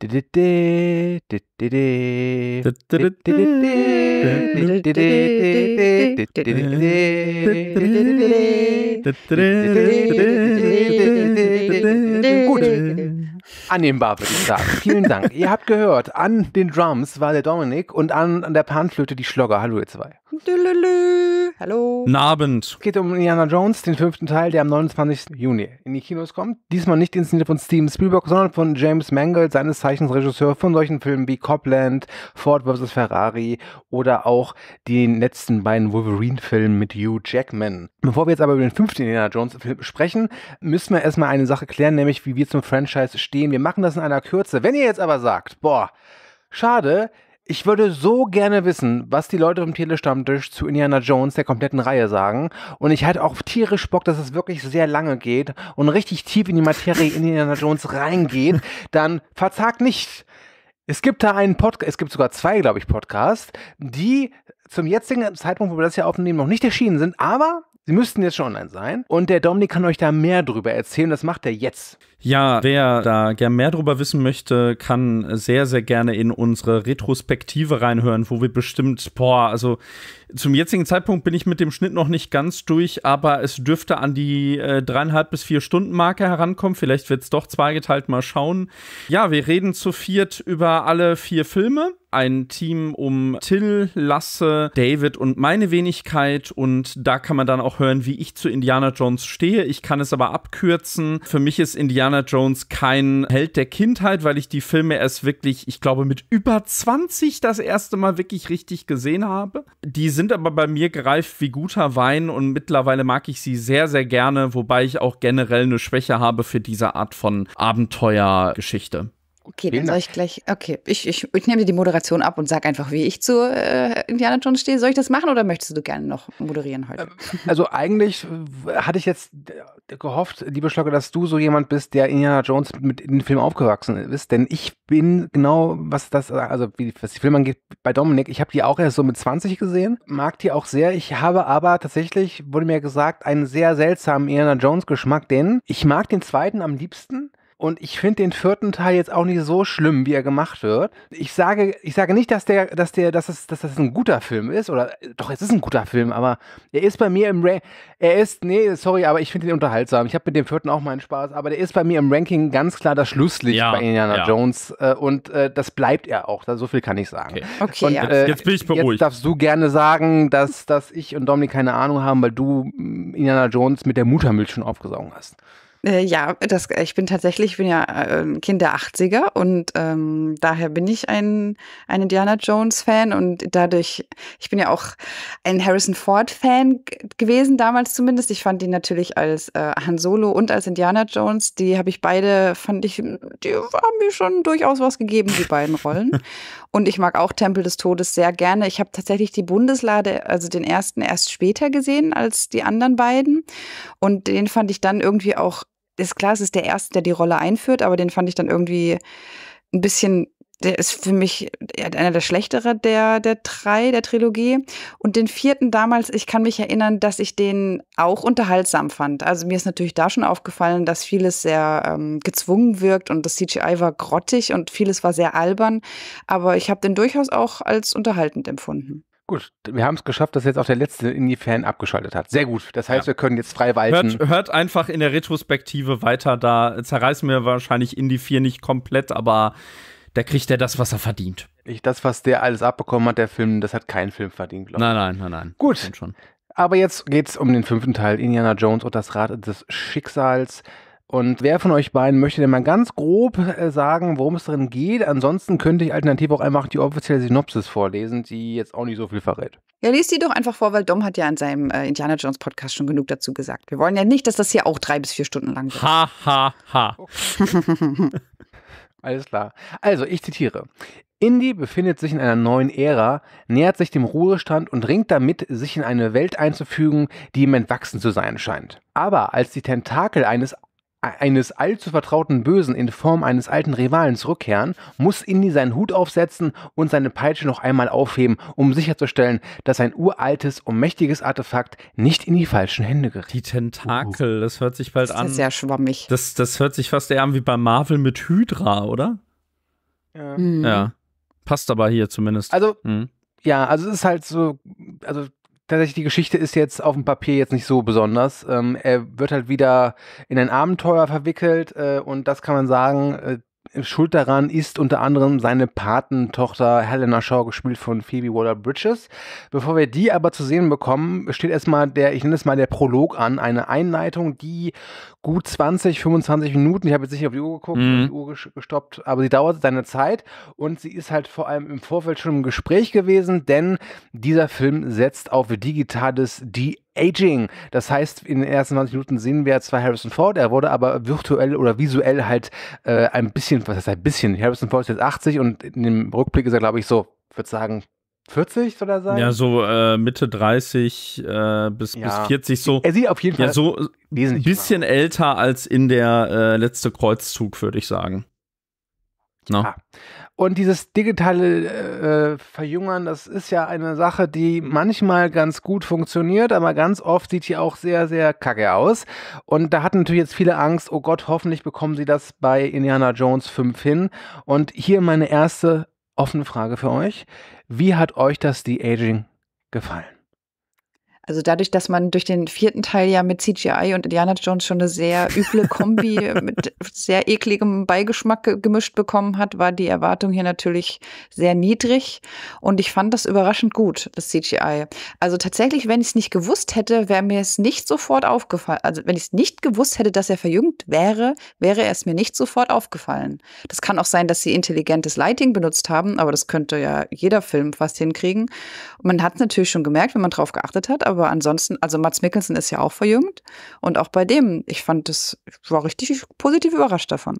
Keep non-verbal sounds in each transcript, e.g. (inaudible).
Do, do, do, Gut. Annehmbar, würde ich sagen. Vielen Dank. Ihr habt gehört, an den Drums war der Dominik und an, an der Panflöte die Schlogger. Hallo, ihr zwei. Hallo. Abend. Es geht um Indiana Jones, den fünften Teil, der am 29. Juni in die Kinos kommt. Diesmal nicht inszeniert von Steven Spielberg, sondern von James Mangold, seines Zeichens Regisseur von solchen Filmen wie Copland, Ford vs. Ferrari oder auch den letzten beiden Wolverine-Filmen mit Hugh Jackman. Bevor wir jetzt aber über den fünften Indiana Jones-Film sprechen, müssen wir erstmal eine Sache klären, nämlich wie wir zum Franchise stehen. Wir machen das in einer Kürze. Wenn ihr jetzt aber sagt, boah, schade, ich würde so gerne wissen, was die Leute vom Telestammtisch zu Indiana Jones der kompletten Reihe sagen. Und ich hatte auch tierisch Bock, dass es wirklich sehr lange geht und richtig tief in die Materie Indiana Jones reingeht. Dann verzagt nicht. Es gibt da einen Podcast, es gibt sogar zwei, glaube ich, Podcasts, die zum jetzigen Zeitpunkt, wo wir das hier aufnehmen, noch nicht erschienen sind, aber sie müssten jetzt schon online sein. Und der Dominik kann euch da mehr drüber erzählen. Das macht er jetzt. Ja, wer da gern mehr drüber wissen möchte, kann sehr, sehr gerne in unsere Retrospektive reinhören, wo wir bestimmt, boah, also zum jetzigen Zeitpunkt bin ich mit dem Schnitt noch nicht ganz durch, aber es dürfte an die äh, dreieinhalb bis vier Stunden Marke herankommen. Vielleicht wird es doch zweigeteilt, mal schauen. Ja, wir reden zu viert über alle vier Filme. Ein Team um Till, Lasse, David und meine Wenigkeit. Und da kann man dann auch hören, wie ich zu Indiana Jones stehe. Ich kann es aber abkürzen. Für mich ist Indiana Jones kein Held der Kindheit, weil ich die Filme erst wirklich, ich glaube, mit über 20 das erste Mal wirklich richtig gesehen habe. Die sind aber bei mir gereift wie guter Wein und mittlerweile mag ich sie sehr, sehr gerne, wobei ich auch generell eine Schwäche habe für diese Art von Abenteuergeschichte. Okay, dann soll ich gleich. Okay, ich, ich, ich nehme dir die Moderation ab und sag einfach, wie ich zu äh, Indiana Jones stehe. Soll ich das machen oder möchtest du gerne noch moderieren heute? Also eigentlich äh, hatte ich jetzt äh, gehofft, liebe Schlocke, dass du so jemand bist, der Indiana Jones mit in den Film aufgewachsen ist. Denn ich bin genau, was das, also wie was die Filme angeht, bei Dominik, ich habe die auch erst so mit 20 gesehen, mag die auch sehr. Ich habe aber tatsächlich, wurde mir gesagt, einen sehr seltsamen Indiana Jones Geschmack, denn ich mag den zweiten am liebsten. Und ich finde den vierten Teil jetzt auch nicht so schlimm, wie er gemacht wird. Ich sage, ich sage nicht, dass der, dass der, dass es, dass das ein guter Film ist, oder doch, es ist ein guter Film, aber er ist bei mir im Ra er ist, nee, sorry, aber ich finde ihn unterhaltsam. Ich habe mit dem vierten auch meinen Spaß, aber der ist bei mir im Ranking ganz klar das Schlusslicht Ja, bei Indiana ja. Jones äh, und äh, das bleibt er auch. So viel kann ich sagen. Okay. Okay, Und, ja. äh, Jetzt bin ich beruhigt. Jetzt darfst du gerne sagen, dass, dass ich und Dominik keine Ahnung haben, weil du mm, Indiana Jones mit der Muttermilch schon aufgesaugen hast. Äh, ja, das, ich bin tatsächlich, ich bin ja äh, ein Kind der 80er und ähm, daher bin ich ein, ein Indiana Jones-Fan und dadurch, ich bin ja auch ein Harrison Ford-Fan gewesen, damals zumindest. Ich fand ihn natürlich als äh, Han Solo und als Indiana Jones, die habe ich beide, fand ich, die haben mir schon durchaus was gegeben, die beiden Rollen. (laughs) und ich mag auch Tempel des Todes sehr gerne. Ich habe tatsächlich die Bundeslade, also den ersten, erst später gesehen als die anderen beiden. Und den fand ich dann irgendwie auch ist klar, es ist der erste, der die Rolle einführt, aber den fand ich dann irgendwie ein bisschen, der ist für mich einer der schlechtere der, der drei, der Trilogie. Und den vierten damals, ich kann mich erinnern, dass ich den auch unterhaltsam fand. Also mir ist natürlich da schon aufgefallen, dass vieles sehr ähm, gezwungen wirkt und das CGI war grottig und vieles war sehr albern. Aber ich habe den durchaus auch als unterhaltend empfunden. Gut, wir haben es geschafft, dass jetzt auch der letzte Indie-Fan abgeschaltet hat. Sehr gut. Das heißt, Ja. wir können jetzt frei walten. Hört, hört einfach in der Retrospektive weiter, da zerreißen wir wahrscheinlich Indie 4 nicht komplett, aber da kriegt er das, was er verdient. Ich, das, was der alles abbekommen hat, der Film, das hat kein Film verdient, glaube ich. Nein, nein, nein, nein. Gut. Aber jetzt geht's um den fünften Teil, Indiana Jones und das Rad des Schicksals. Und wer von euch beiden möchte denn mal ganz grob äh, sagen, worum es drin geht? Ansonsten könnte ich alternativ auch einfach die offizielle Synopsis vorlesen, die jetzt auch nicht so viel verrät. Ja, lies die doch einfach vor, weil Dom hat ja in seinem äh, Indiana Jones Podcast schon genug dazu gesagt. Wir wollen ja nicht, dass das hier auch drei bis vier Stunden lang wird. Ha, ha, ha. (laughs) Alles klar. Also, ich zitiere. Indy befindet sich in einer neuen Ära, nähert sich dem Ruhestand und ringt damit, sich in eine Welt einzufügen, die ihm entwachsen zu sein scheint. Aber als die Tentakel eines eines allzu vertrauten Bösen in Form eines alten Rivalen zurückkehren, muss Indy seinen Hut aufsetzen und seine Peitsche noch einmal aufheben, um sicherzustellen, dass ein uraltes und mächtiges Artefakt nicht in die falschen Hände gerät. Die Tentakel, das hört sich bald Das an. ist sehr schwammig. Das, das hört sich fast eher an wie bei Marvel mit Hydra, oder? Ja. Mhm. Ja. Passt aber hier zumindest. Also, Hm. ja, also es ist halt so, also tatsächlich die Geschichte ist jetzt auf dem Papier jetzt nicht so besonders. Ähm, er wird halt wieder in ein Abenteuer verwickelt äh, und das kann man sagen, äh, Schuld daran ist unter anderem seine Patentochter Helena Shaw, gespielt von Phoebe Waller-Bridges. Bevor wir die aber zu sehen bekommen, steht erstmal der, ich nenne es mal der Prolog an, eine Einleitung, die gut 20, 25 Minuten, ich habe jetzt nicht auf die Uhr geguckt, Mhm. die Uhr ges- gestoppt, aber sie dauert seine Zeit und sie ist halt vor allem im Vorfeld schon im Gespräch gewesen, denn dieser Film setzt auf digitales De-Aging. Das heißt, in den ersten 20 Minuten sehen wir zwar Harrison Ford, er wurde aber virtuell oder visuell halt äh, ein bisschen, was heißt ein bisschen, Harrison Ford ist jetzt 80 und in dem Rückblick ist er, glaube ich, so, ich würde sagen, 40 soll er sein? Ja, so äh, Mitte 30 äh, bis, Ja. bis 40, so. Er sieht auf jeden Fall Ja, so ein bisschen älter als in der äh, letzte Kreuzzug, würde ich sagen. No? Ah. Und dieses digitale äh, Verjüngern, das ist ja eine Sache, die manchmal ganz gut funktioniert, aber ganz oft sieht die auch sehr, sehr kacke aus. Und da hatten natürlich jetzt viele Angst, oh Gott, hoffentlich bekommen sie das bei Indiana Jones 5 hin. Und hier meine erste offene Frage für euch. Wie hat euch das De-Aging gefallen? Also dadurch, dass man durch den vierten Teil ja mit CGI und Indiana Jones schon eine sehr üble Kombi (laughs) mit sehr ekligem Beigeschmack ge- gemischt bekommen hat, war die Erwartung hier natürlich sehr niedrig. Und ich fand das überraschend gut, das CGI. Also tatsächlich, wenn ich es nicht gewusst hätte, wäre mir es nicht sofort aufgefallen. Also wenn ich es nicht gewusst hätte, dass er verjüngt wäre, wäre es mir nicht sofort aufgefallen. Das kann auch sein, dass sie intelligentes Lighting benutzt haben, aber das könnte ja jeder Film fast hinkriegen. Man hat es natürlich schon gemerkt, wenn man drauf geachtet hat, aber ansonsten, also Mats Mikkelsen ist ja auch verjüngt und auch bei dem, ich fand das, ich war richtig positiv überrascht davon.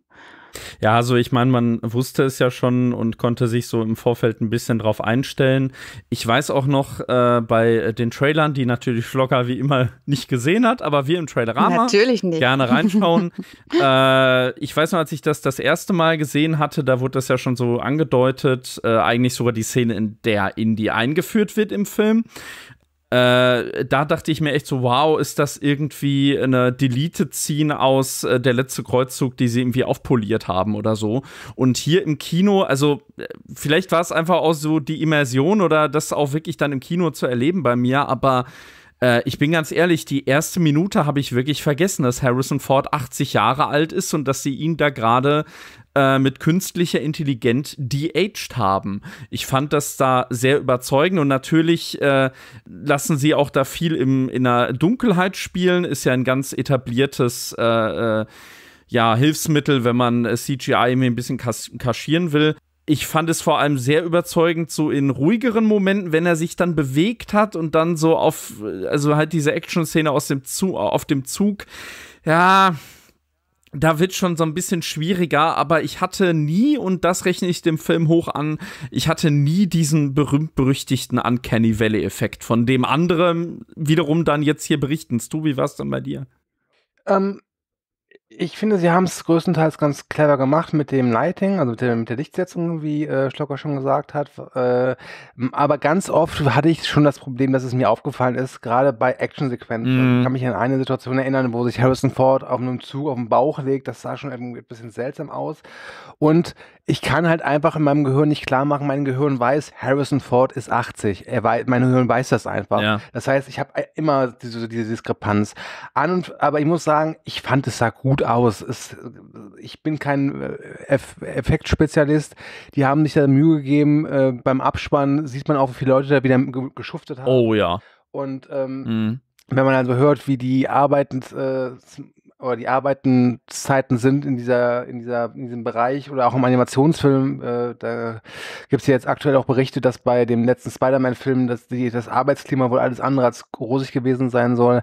Ja, also ich meine, man wusste es ja schon und konnte sich so im Vorfeld ein bisschen drauf einstellen. Ich weiß auch noch äh, bei den Trailern, die natürlich Vlogger wie immer (laughs) nicht gesehen hat, aber wir im Trailerama Natürlich nicht. gerne (laughs) reinschauen. äh, ich weiß noch, als ich das das erste Mal gesehen hatte, da wurde das ja schon so angedeutet, äh, eigentlich sogar die Szene, in der Indy eingeführt wird im Film. Äh, da dachte ich mir echt so, wow, ist das irgendwie eine Deleted-Scene aus äh, der letzte Kreuzzug, die sie irgendwie aufpoliert haben oder so. Und hier im Kino, also äh, vielleicht war es einfach auch so die Immersion oder das auch wirklich dann im Kino zu erleben bei mir, aber äh, ich bin ganz ehrlich, die erste Minute habe ich wirklich vergessen, dass Harrison Ford 80 Jahre alt ist und dass sie ihn da gerade äh, mit künstlicher Intelligenz de-aged haben. Ich fand das da sehr überzeugend und natürlich äh, lassen sie auch da viel im, in der Dunkelheit spielen, ist ja ein ganz etabliertes äh, äh, ja, Hilfsmittel, wenn man äh, CGI ein bisschen kas kaschieren will. Ich fand es vor allem sehr überzeugend, so in ruhigeren Momenten, wenn er sich dann bewegt hat und dann so auf, also halt diese Action-Szene aus dem Zug, auf dem Zug. Ja, da wird schon so ein bisschen schwieriger, aber ich hatte nie, und das rechne ich dem Film hoch an, ich hatte nie diesen berühmt-berüchtigten Uncanny Valley-Effekt, von dem andere wiederum dann jetzt hier berichten. Stu, wie war es dann bei dir? Ähm, ich finde, sie haben es größtenteils ganz clever gemacht mit dem Lighting, also mit der, mit der Lichtsetzung, wie äh, Schlocker schon gesagt hat. Äh, aber ganz oft hatte ich schon das Problem, dass es mir aufgefallen ist, gerade bei Actionsequenzen. Mhm. Ich kann mich an eine Situation erinnern, wo sich Harrison Ford auf einem Zug auf den Bauch legt. Das sah schon ein bisschen seltsam aus. Und ich kann halt einfach in meinem Gehirn nicht klar machen, mein Gehirn weiß, Harrison Ford ist 80. Er weiß, mein Gehirn weiß das einfach. Ja. Das heißt, ich habe immer diese, diese Diskrepanz. An und, aber ich muss sagen, ich fand es sah gut aus. Es, ich bin kein äh, Eff Effektspezialist. Die haben sich da Mühe gegeben. Äh, beim Abspann sieht man auch, wie viele Leute da wieder ge geschuftet haben. Oh ja. Und ähm, Mhm. wenn man also hört, wie die arbeiten, äh, oder die Arbeitszeiten sind in dieser, in dieser, in diesem Bereich oder auch im Animationsfilm, äh, da gibt es ja jetzt aktuell auch Berichte, dass bei dem letzten Spider-Man-Film, dass die, das Arbeitsklima wohl alles andere als rosig gewesen sein soll.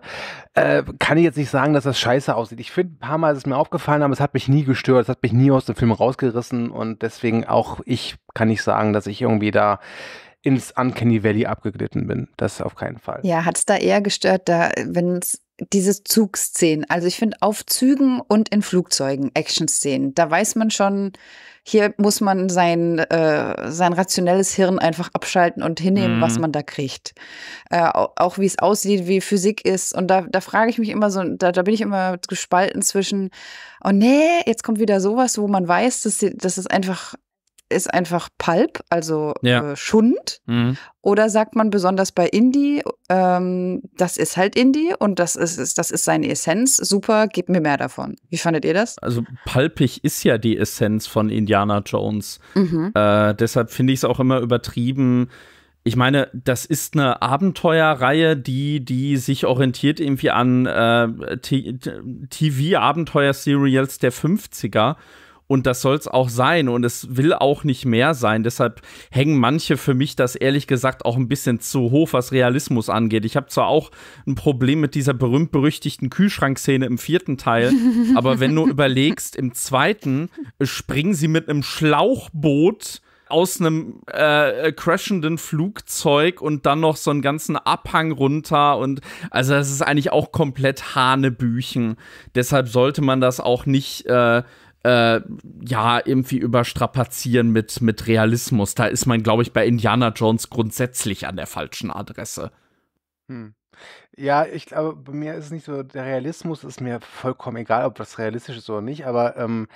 Äh, kann ich jetzt nicht sagen, dass das scheiße aussieht. Ich finde, ein paar Mal ist es mir aufgefallen, aber es hat mich nie gestört, es hat mich nie aus dem Film rausgerissen und deswegen auch ich kann nicht sagen, dass ich irgendwie da ins Uncanny Valley abgeglitten bin. Das auf keinen Fall. Ja, hat es da eher gestört, da, wenn es diese Zugszenen, also ich finde auf Zügen und in Flugzeugen Action-Szenen, da weiß man schon, hier muss man sein, äh, sein rationelles Hirn einfach abschalten und hinnehmen, mhm. was man da kriegt. Äh, auch, auch wie es aussieht, wie Physik ist. Und da, da frage ich mich immer so, da, da bin ich immer gespalten zwischen, oh nee, jetzt kommt wieder sowas, wo man weiß, dass, dass es einfach ist einfach Pulp, also ja. äh, Schund. Mhm. Oder sagt man besonders bei Indie, ähm, das ist halt Indie und das ist, das ist seine Essenz. Super, gib mir mehr davon. Wie fandet ihr das? Also pulpig ist ja die Essenz von Indiana Jones. Mhm. Äh, deshalb finde ich es auch immer übertrieben. Ich meine, das ist eine Abenteuerreihe, die, die sich orientiert irgendwie an äh, TV-Abenteuer-Serials der 50er. Und das soll es auch sein. Und es will auch nicht mehr sein. Deshalb hängen manche für mich das ehrlich gesagt auch ein bisschen zu hoch, was Realismus angeht. Ich habe zwar auch ein Problem mit dieser berühmt-berüchtigten Kühlschrankszene im vierten Teil, (laughs) aber wenn du überlegst, im zweiten springen sie mit einem Schlauchboot aus einem äh, crashenden Flugzeug und dann noch so einen ganzen Abhang runter und also das ist eigentlich auch komplett Hanebüchen. Deshalb sollte man das auch nicht äh, äh, ja, irgendwie überstrapazieren mit, mit Realismus. Da ist man, glaube ich, bei Indiana Jones grundsätzlich an der falschen Adresse. Hm. Ja, ich glaube, bei mir ist es nicht so, der Realismus ist mir vollkommen egal, ob das realistisch ist oder nicht, aber ähm,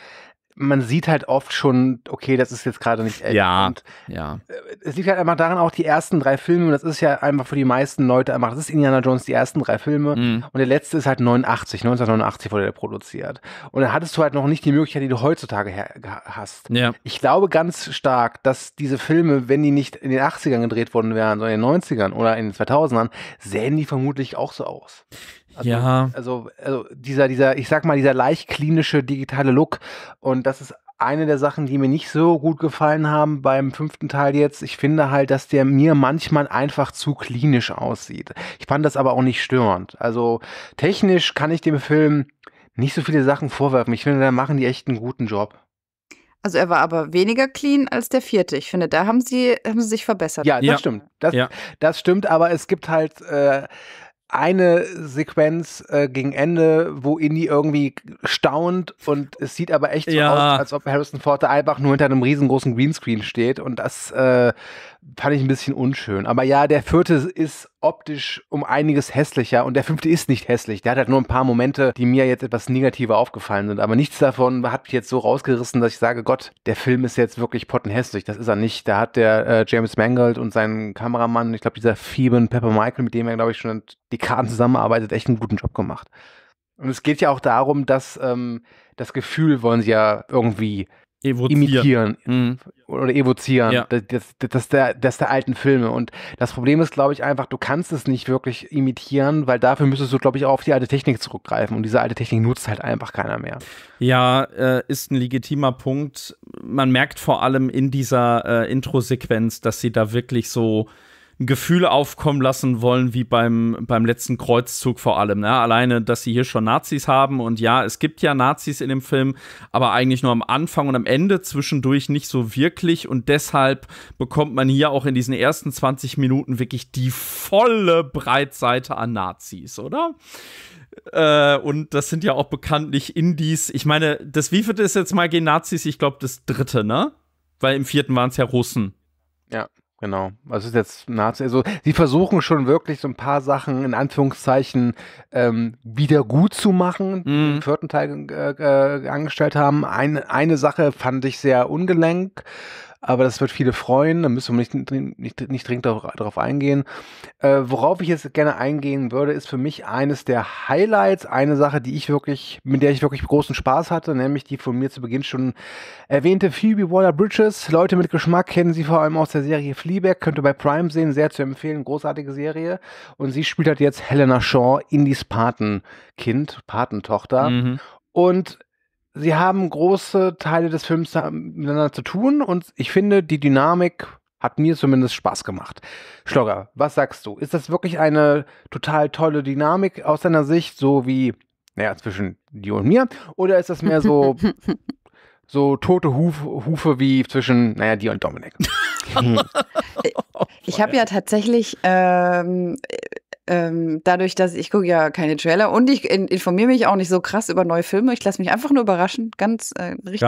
man sieht halt oft schon, okay, das ist jetzt gerade nicht echt. Ja, und ja. Äh, es liegt halt einfach daran, auch die ersten drei Filme, und das ist ja einfach für die meisten Leute einfach, das ist Indiana Jones, die ersten drei Filme, mhm. und der letzte ist halt 89, 1989 wurde der produziert. Und dann hattest du halt noch nicht die Möglichkeit, die du heutzutage hast. Ja. Ich glaube ganz stark, dass diese Filme, wenn die nicht in den 80ern gedreht worden wären, sondern in den 90ern oder in den 2000ern, sähen die vermutlich auch so aus. Also, ja. Also, also dieser, dieser, ich sag mal, dieser leicht klinische digitale Look. Und das ist eine der Sachen, die mir nicht so gut gefallen haben beim fünften Teil jetzt. Ich finde halt, dass der mir manchmal einfach zu klinisch aussieht. Ich fand das aber auch nicht störend. Also technisch kann ich dem Film nicht so viele Sachen vorwerfen. Ich finde, da machen die echt einen guten Job. Also er war aber weniger clean als der vierte. Ich finde, da haben sie, haben sie sich verbessert. Ja, das ja. stimmt. Das, ja. das stimmt, aber es gibt halt äh, eine Sequenz äh, gegen Ende, wo Indy irgendwie staunt und es sieht aber echt so ja. aus, als ob Harrison Ford einfach nur hinter einem riesengroßen Greenscreen steht und das äh, fand ich ein bisschen unschön. Aber ja, der vierte ist optisch um einiges hässlicher und der fünfte ist nicht hässlich. Der hat halt nur ein paar Momente, die mir jetzt etwas negativer aufgefallen sind. Aber nichts davon hat mich jetzt so rausgerissen, dass ich sage, Gott, der Film ist jetzt wirklich pottenhässlich. Das ist er nicht. Da hat der äh, James Mangold und sein Kameramann, ich glaube dieser Phoeben Pepper Michael, mit dem er, glaube ich, schon die Karten zusammenarbeitet, echt einen guten Job gemacht. Und es geht ja auch darum, dass ähm, das Gefühl wollen sie ja irgendwie Evozieren. imitieren mhm. oder evozieren. Ja. Das, das, das, der, das der alten Filme. Und das Problem ist, glaube ich, einfach, du kannst es nicht wirklich imitieren, weil dafür müsstest du, glaube ich, auch auf die alte Technik zurückgreifen. Und diese alte Technik nutzt halt einfach keiner mehr. Ja, äh, ist ein legitimer Punkt. Man merkt vor allem in dieser äh, Intro-Sequenz, dass sie da wirklich so Gefühle aufkommen lassen wollen, wie beim, beim letzten Kreuzzug vor allem. Ne? Alleine, dass sie hier schon Nazis haben und ja, es gibt ja Nazis in dem Film, aber eigentlich nur am Anfang und am Ende zwischendurch nicht so wirklich und deshalb bekommt man hier auch in diesen ersten 20 Minuten wirklich die volle Breitseite an Nazis, oder? Äh, und das sind ja auch bekanntlich Indies. Ich meine, das wievielte ist jetzt mal gegen Nazis? Ich glaube, das dritte, ne? Weil im vierten waren es ja Russen. Ja. Genau. Also ist jetzt Nazi. Also sie versuchen schon wirklich so ein paar Sachen in Anführungszeichen ähm, wieder gut zu machen, mm. im vierten Teil äh, äh, angestellt haben. Ein, eine Sache fand ich sehr ungelenk. Aber das wird viele freuen, da müssen wir nicht, nicht, nicht dringend darauf, eingehen. Äh, worauf ich jetzt gerne eingehen würde, ist für mich eines der Highlights, eine Sache, die ich wirklich, mit der ich wirklich großen Spaß hatte, nämlich die von mir zu Beginn schon erwähnte Phoebe Waller-Bridges. Leute mit Geschmack kennen sie vor allem aus der Serie Fleabag, könnt ihr bei Prime sehen, sehr zu empfehlen, großartige Serie. Und sie spielt halt jetzt Helena Shaw, Indies Patenkind, Patentochter. Mhm. Und sie haben große Teile des Films miteinander zu tun und ich finde, die Dynamik hat mir zumindest Spaß gemacht. Schlogger, was sagst du? Ist das wirklich eine total tolle Dynamik aus deiner Sicht, so wie, naja, zwischen dir und mir? Oder ist das mehr so, (laughs) so tote Huf, Hufe wie zwischen, naja, dir und Dominik? (laughs) ich habe ja tatsächlich ähm, ähm, dadurch, dass ich gucke ja keine Trailer und ich in, informiere mich auch nicht so krass über neue Filme. Ich lasse mich einfach nur überraschen. Ganz äh, richtig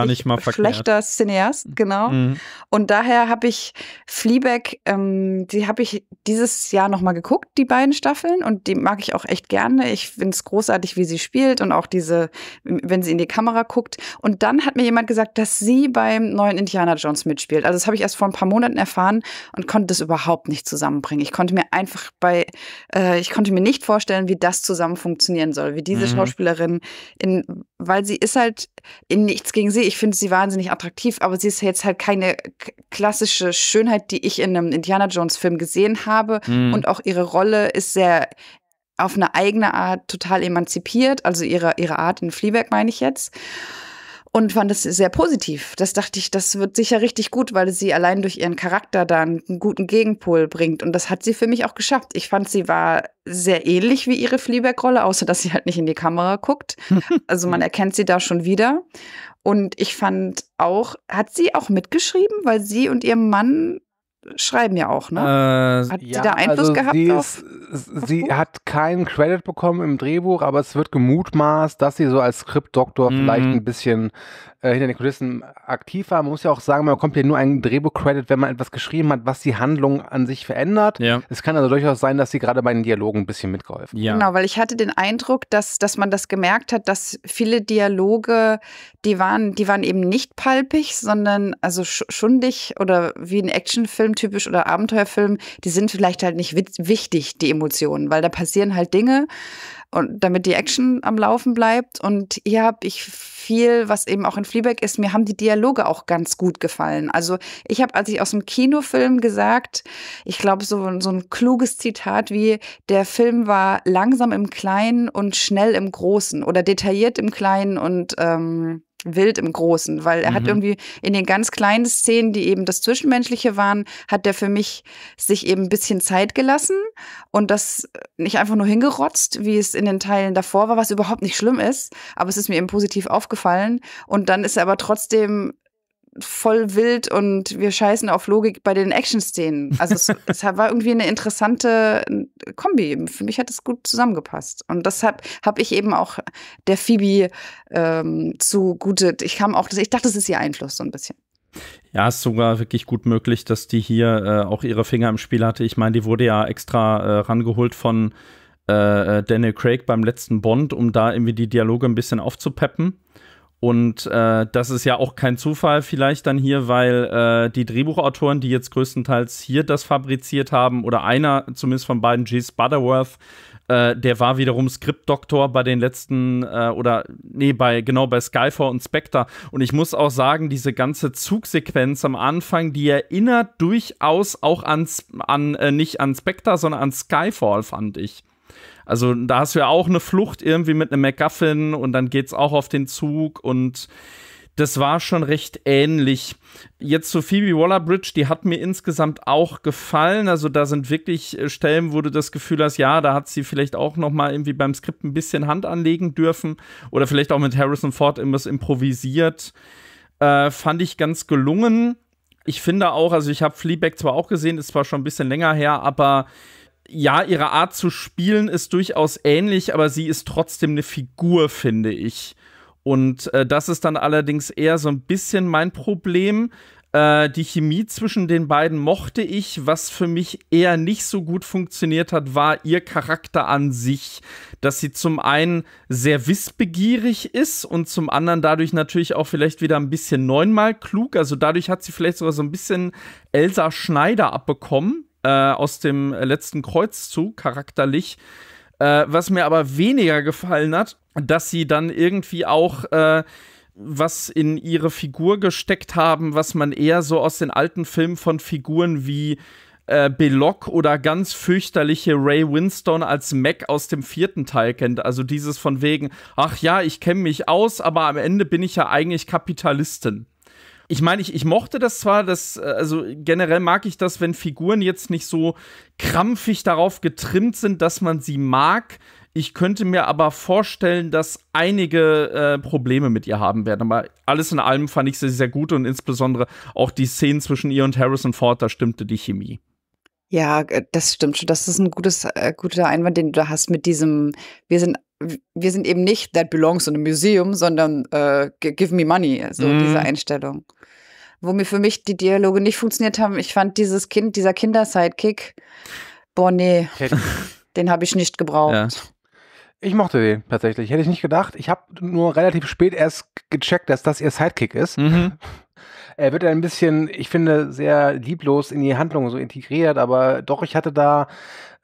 schlechter Cineast, genau. Mhm. Und daher habe ich Fleabag, ähm, die habe ich dieses Jahr nochmal geguckt, die beiden Staffeln. Und die mag ich auch echt gerne. Ich finde es großartig, wie sie spielt und auch diese, wenn sie in die Kamera guckt. Und dann hat mir jemand gesagt, dass sie beim neuen Indiana Jones mitspielt. Also das habe ich erst vor ein paar Monaten erfahren und konnte das überhaupt nicht zusammenbringen. Ich konnte mir einfach bei äh, äh, ich konnte mir nicht vorstellen, wie das zusammen funktionieren soll, wie diese mhm. Schauspielerin in, weil sie ist halt in nichts gegen sie. Ich finde sie wahnsinnig attraktiv, aber sie ist jetzt halt keine klassische Schönheit, die ich in einem Indiana Jones Film gesehen habe. Mhm. Und auch ihre Rolle ist sehr auf eine eigene Art total emanzipiert, also ihre, ihre Art in Fleabag meine ich jetzt und fand es sehr positiv. Das dachte ich, das wird sicher richtig gut, weil sie allein durch ihren Charakter da einen guten Gegenpol bringt. Und das hat sie für mich auch geschafft. Ich fand, sie war sehr ähnlich wie ihre Fleabag-Rolle, außer dass sie halt nicht in die Kamera guckt. (laughs) Also man erkennt sie da schon wieder. Und ich fand auch, hat sie auch mitgeschrieben, weil sie und ihr Mann schreiben ja auch, ne? Äh, hat ja, sie da Einfluss also gehabt? Sie, ist, sie hat keinen Credit bekommen im Drehbuch, aber es wird gemutmaßt, dass sie so als Skriptdoktor mhm. vielleicht ein bisschen äh, hinter den Kulissen aktiv war. Man muss ja auch sagen, man bekommt ja nur einen Drehbuch-Credit, wenn man etwas geschrieben hat, was die Handlung an sich verändert. Ja. Es kann also durchaus sein, dass sie gerade bei den Dialogen ein bisschen mitgeholfen hat. Ja. Genau, weil ich hatte den Eindruck, dass, dass man das gemerkt hat, dass viele Dialoge, die waren, die waren eben nicht palpig, sondern also schundig oder wie ein Actionfilm typisch oder Abenteuerfilm, die sind vielleicht halt nicht wichtig, die Emotionen, weil da passieren halt Dinge und damit die Action am Laufen bleibt. Und hier habe ich viel, was eben auch in Fleabag ist, mir haben die Dialoge auch ganz gut gefallen. Also ich habe, als ich aus dem Kinofilm gesagt, ich glaube, so, so ein kluges Zitat wie, der Film war langsam im Kleinen und schnell im Großen oder detailliert im Kleinen und ähm, wild im Großen, weil er mhm. hat irgendwie in den ganz kleinen Szenen, die eben das Zwischenmenschliche waren, hat der für mich sich eben ein bisschen Zeit gelassen und das nicht einfach nur hingerotzt, wie es in den Teilen davor war, was überhaupt nicht schlimm ist, aber es ist mir eben positiv aufgefallen und dann ist er aber trotzdem voll wild und wir scheißen auf Logik bei den Action-Szenen. Also es, (laughs) es, war irgendwie eine interessante Kombi. Für mich hat es gut zusammengepasst. Und deshalb habe ich eben auch der Phoebe ähm, zugute, ich kam auch, ich dachte, das ist ihr Einfluss so ein bisschen. Ja, ist sogar wirklich gut möglich, dass die hier äh, auch ihre Finger im Spiel hatte. Ich meine, die wurde ja extra äh, rangeholt von äh, äh Daniel Craig beim letzten Bond, um da irgendwie die Dialoge ein bisschen aufzupeppen. Und äh, das ist ja auch kein Zufall vielleicht dann hier, weil äh, die Drehbuchautoren, die jetzt größtenteils hier das fabriziert haben, oder einer zumindest von beiden, G. Butterworth, äh, der war wiederum Skriptdoktor bei den letzten, äh, oder nee, bei, genau, bei Skyfall und Spectre. Und ich muss auch sagen, diese ganze Zugsequenz am Anfang, die erinnert durchaus auch an, an äh, nicht an Spectre, sondern an Skyfall, fand ich. Also da hast du ja auch eine Flucht irgendwie mit einem MacGuffin und dann geht's auch auf den Zug und das war schon recht ähnlich. Jetzt zu Phoebe Waller-Bridge, die hat mir insgesamt auch gefallen. Also da sind wirklich äh, Stellen, wo du das Gefühl hast, ja, da hat sie vielleicht auch noch mal irgendwie beim Skript ein bisschen Hand anlegen dürfen oder vielleicht auch mit Harrison Ford irgendwas improvisiert. Äh, fand ich ganz gelungen. Ich finde auch, also ich habe Fleabag zwar auch gesehen, ist zwar schon ein bisschen länger her, aber ja, ihre Art zu spielen ist durchaus ähnlich, aber sie ist trotzdem eine Figur, finde ich. Und äh, das ist dann allerdings eher so ein bisschen mein Problem. Äh, die Chemie zwischen den beiden mochte ich. Was für mich eher nicht so gut funktioniert hat, war ihr Charakter an sich. Dass sie zum einen sehr wissbegierig ist und zum anderen dadurch natürlich auch vielleicht wieder ein bisschen neunmal klug. Also dadurch hat sie vielleicht sogar so ein bisschen Elsa Schneider abbekommen äh, aus dem letzten Kreuzzug, charakterlich. Äh, was mir aber weniger gefallen hat, dass sie dann irgendwie auch äh, was in ihre Figur gesteckt haben, was man eher so aus den alten Filmen von Figuren wie äh, Belloc oder ganz fürchterliche Ray Winstone als Mac aus dem vierten Teil kennt. Also dieses von wegen, ach ja, ich kenne mich aus, aber am Ende bin ich ja eigentlich Kapitalistin. Ich meine, ich, ich mochte das zwar, das, äh, also generell mag ich das, wenn Figuren jetzt nicht so krampfig darauf getrimmt sind, dass man sie mag, ich könnte mir aber vorstellen, dass einige äh, Probleme mit ihr haben werden. Aber alles in allem fand ich sie sehr gut und insbesondere auch die Szenen zwischen ihr und Harrison Ford, da stimmte die Chemie. Ja, äh, das stimmt schon. Das ist ein gutes, äh, guter Einwand, den du hast mit diesem, wir sind, wir sind eben nicht that belongs in a museum, sondern äh, give me money, so mm. diese Einstellung. Wo mir für mich die Dialoge nicht funktioniert haben, ich fand dieses Kind, dieser Kinder-Sidekick, boah, nee, (laughs) den habe ich nicht gebraucht. Ja. Ich mochte den tatsächlich. Hätte ich nicht gedacht. Ich habe nur relativ spät erst gecheckt, dass das ihr Sidekick ist. Mhm. (laughs) Er wird ein bisschen, ich finde, sehr lieblos in die Handlung so integriert, aber doch, ich hatte da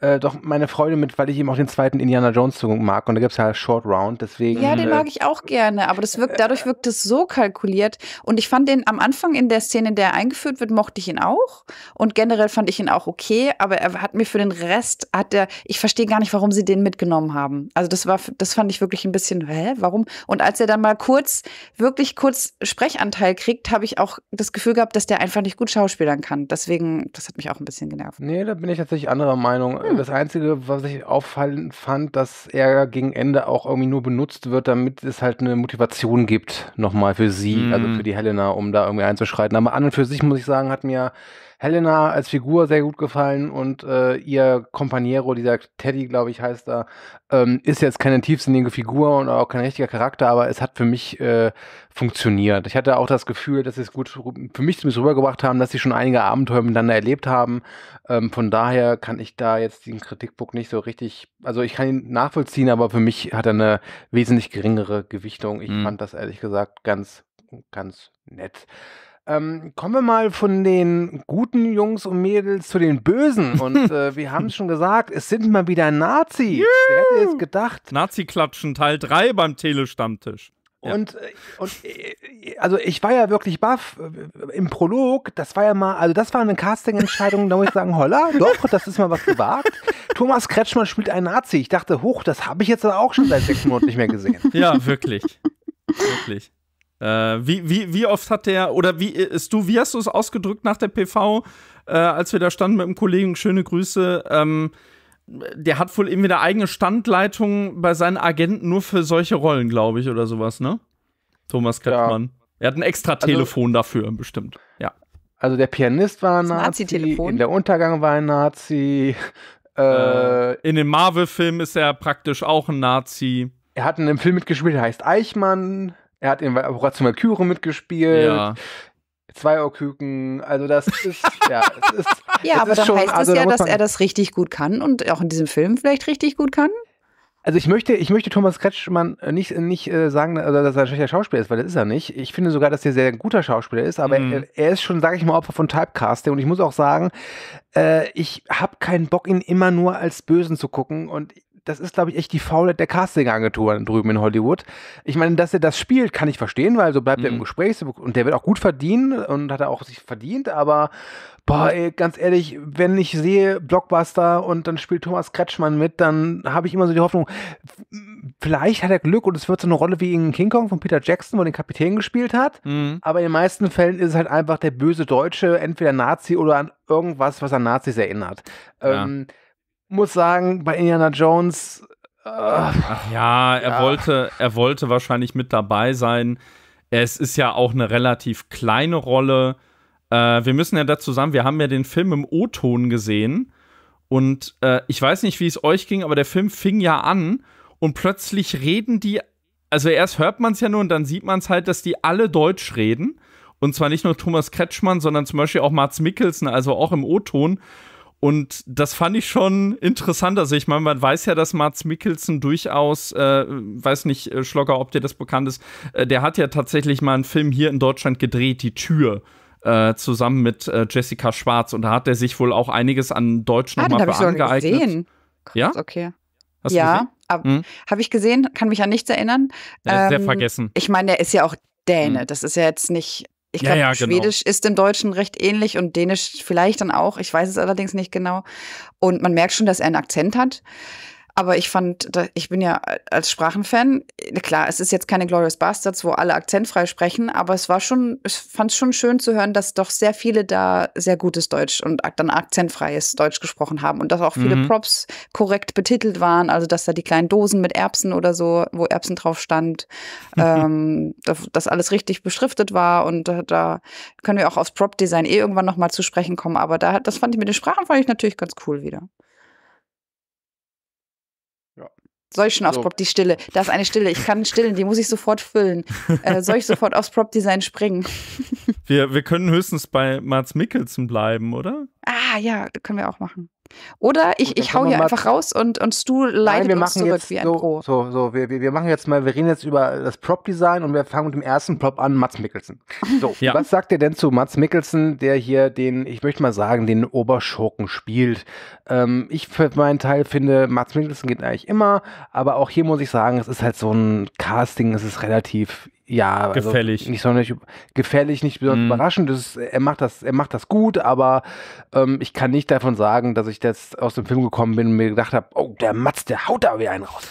äh, doch meine Freude mit, weil ich eben auch den zweiten Indiana Jones Song mag und da gibt es ja Short Round, deswegen. Ja, den äh, mag ich auch gerne, aber das wirkt, dadurch wirkt es so kalkuliert und ich fand den am Anfang in der Szene, in der er eingeführt wird, mochte ich ihn auch und generell fand ich ihn auch okay, aber er hat mir für den Rest, hat er, ich verstehe gar nicht, warum sie den mitgenommen haben. Also das war, das fand ich wirklich ein bisschen, hä, warum? Und als er dann mal kurz, wirklich kurz Sprechanteil kriegt, habe ich auch das Gefühl gehabt, dass der einfach nicht gut schauspielern kann. Deswegen, das hat mich auch ein bisschen genervt. Nee, da bin ich tatsächlich anderer Meinung. Hm. Das Einzige, was ich auffallend fand, dass er gegen Ende auch irgendwie nur benutzt wird, damit es halt eine Motivation gibt, nochmal für sie, mhm. also für die Helena, um da irgendwie einzuschreiten. Aber an und für sich muss ich sagen, hat mir Helena als Figur sehr gut gefallen und äh, ihr Companiero, dieser Teddy, glaube ich, heißt er, ähm, ist jetzt keine tiefsinnige Figur und auch kein richtiger Charakter, aber es hat für mich äh, funktioniert. Ich hatte auch das Gefühl, dass sie es gut für mich zumindest rübergebracht haben, dass sie schon einige Abenteuer miteinander erlebt haben. Ähm, von daher kann ich da jetzt den Kritikpunkt nicht so richtig, also ich kann ihn nachvollziehen, aber für mich hat er eine wesentlich geringere Gewichtung. Ich mhm. fand das ehrlich gesagt ganz, ganz nett. Ähm, kommen wir mal von den guten Jungs und Mädels zu den Bösen. (laughs) Und äh, wir haben es schon gesagt, es sind mal wieder Nazis. Wer hätte jetzt gedacht? Nazi-Klatschen Teil 3 beim Telestammtisch. Ja. Und, äh, und äh, also ich war ja wirklich baff im Prolog, das war ja mal, also das war eine Casting-Entscheidung, da muss ich sagen, (laughs) holla, doch, das ist mal was gewagt. Thomas Kretschmann spielt einen Nazi. Ich dachte, hoch, das habe ich jetzt auch schon seit sechs Monaten nicht mehr gesehen. Ja, wirklich. wirklich. Äh, wie, wie, wie oft hat der, oder wie ist du, wie hast du es ausgedrückt nach der PV, äh, als wir da standen mit dem Kollegen, schöne Grüße, ähm, der hat wohl irgendwie eine eigene Standleitung bei seinen Agenten nur für solche Rollen, glaube ich, oder sowas, ne? Thomas Kretschmann. Ja. Er hat ein extra also Telefon also, dafür, bestimmt, ja. Also der Pianist war ein Nazi, Nazi in der Untergang war ein Nazi. Äh, äh, in den Marvel-Filmen ist er praktisch auch ein Nazi. Er hat in einem Film mitgespielt, der heißt Eichmann. Er hat in Operation Valkyrie mitgespielt. Ja. Zwei Ohrküken, also das ist, (laughs) ja, es ist. Ja, es aber ist dann schon, heißt also das ja, dass er das richtig gut kann und auch in diesem Film vielleicht richtig gut kann? Also ich möchte, ich möchte Thomas Kretschmann nicht, nicht äh, sagen, dass er ein schlechter Schauspieler ist, weil das ist er nicht. Ich finde sogar, dass er sehr guter Schauspieler ist, aber mhm. er, er, ist schon, sage ich mal, Opfer von Typecasting und ich muss auch sagen, äh, ich habe keinen Bock, ihn immer nur als Bösen zu gucken und das ist, glaube ich, echt die Faulheit der Casting-Agenturen drüben in Hollywood. Ich meine, dass er das spielt, kann ich verstehen, weil so bleibt mhm. er im mhm. Gespräch und der wird auch gut verdienen und hat er auch sich verdient, aber boah, ey, ganz ehrlich, wenn ich sehe Blockbuster und dann spielt Thomas Kretschmann mit, dann habe ich immer so die Hoffnung, vielleicht hat er Glück und es wird so eine Rolle wie in King Kong von Peter Jackson, wo er den Kapitän gespielt hat, mhm. aber in den meisten Fällen ist es halt einfach der böse Deutsche, entweder Nazi oder an irgendwas, was an Nazis erinnert. Ja. Ähm, muss sagen, bei Indiana Jones. Äh, Ach ja, er ja. wollte, er wollte wahrscheinlich mit dabei sein. Es ist ja auch eine relativ kleine Rolle. Äh, wir müssen ja dazu sagen, wir haben ja den Film im O-Ton gesehen. Und äh, ich weiß nicht, wie es euch ging, aber der Film fing ja an und plötzlich reden die also erst hört man es ja nur und dann sieht man es halt, dass die alle Deutsch reden. Und zwar nicht nur Thomas Kretschmann, sondern zum Beispiel auch Mats Mikkelsen, also auch im O-Ton. Und das fand ich schon interessant. Also ich meine, man weiß ja, dass Mats Mikkelsen durchaus, äh, weiß nicht, äh, Schlogger, ob dir das bekannt ist, äh, der hat ja tatsächlich mal einen Film hier in Deutschland gedreht, Die Tür. Äh, zusammen mit äh, Jessica Schwarz und da hat er sich wohl auch einiges an Deutsch ah, nochmal angeeignet. Gesehen. Krass, ja, okay. Hast ja, hm? habe ich gesehen, kann mich an nichts erinnern. Ähm, sehr vergessen. Ich meine, der ist ja auch Däne. Hm. Das ist ja jetzt nicht ich glaube, ja, ja, genau. Schwedisch ist im Deutschen recht ähnlich und Dänisch vielleicht dann auch. Ich weiß es allerdings nicht genau. Und man merkt schon, dass er einen Akzent hat. Aber ich fand, ich bin ja als Sprachenfan, klar, es ist jetzt keine Glorious Bastards, wo alle akzentfrei sprechen, aber es war schon, ich fand es schon schön zu hören, dass doch sehr viele da sehr gutes Deutsch und dann akzentfreies Deutsch gesprochen haben und dass auch viele mhm. Props korrekt betitelt waren, also dass da die kleinen Dosen mit Erbsen oder so, wo Erbsen drauf stand, (laughs) ähm, dass alles richtig beschriftet war und da, da können wir auch aufs Prop-Design eh irgendwann nochmal zu sprechen kommen, aber da, das fand ich mit den Sprachen fand ich natürlich ganz cool wieder. Soll ich schon aufs so. Prop die Stille? Da ist eine Stille. Ich kann stillen, die muss ich sofort füllen. Äh, soll ich sofort aufs Prop-Design springen? wir, wir können höchstens bei Mats Mikkelsen bleiben, oder? Ah ja, können wir auch machen. Oder ich, ich hau hier einfach raus und, und Stu leitet Nein, uns zurück wie ein so, Pro. So, so, wir, wir machen jetzt mal, wir reden jetzt über das Prop-Design und wir fangen mit dem ersten Prop an, Mats Mikkelsen. So, (laughs) ja. was sagt ihr denn zu Mats Mikkelsen, der hier den, ich möchte mal sagen, den Oberschurken spielt? Ähm, ich für meinen Teil finde, Mats Mikkelsen geht eigentlich immer, aber auch hier muss ich sagen, es ist halt so ein Casting, es ist relativ ja, also gefällig. nicht sonderlich gefährlich, nicht besonders mm. überraschend. Das ist, er macht das, er macht das gut, aber ähm, ich kann nicht davon sagen, dass ich jetzt aus dem Film gekommen bin und mir gedacht habe, oh, der Matz, der haut da wieder einen raus.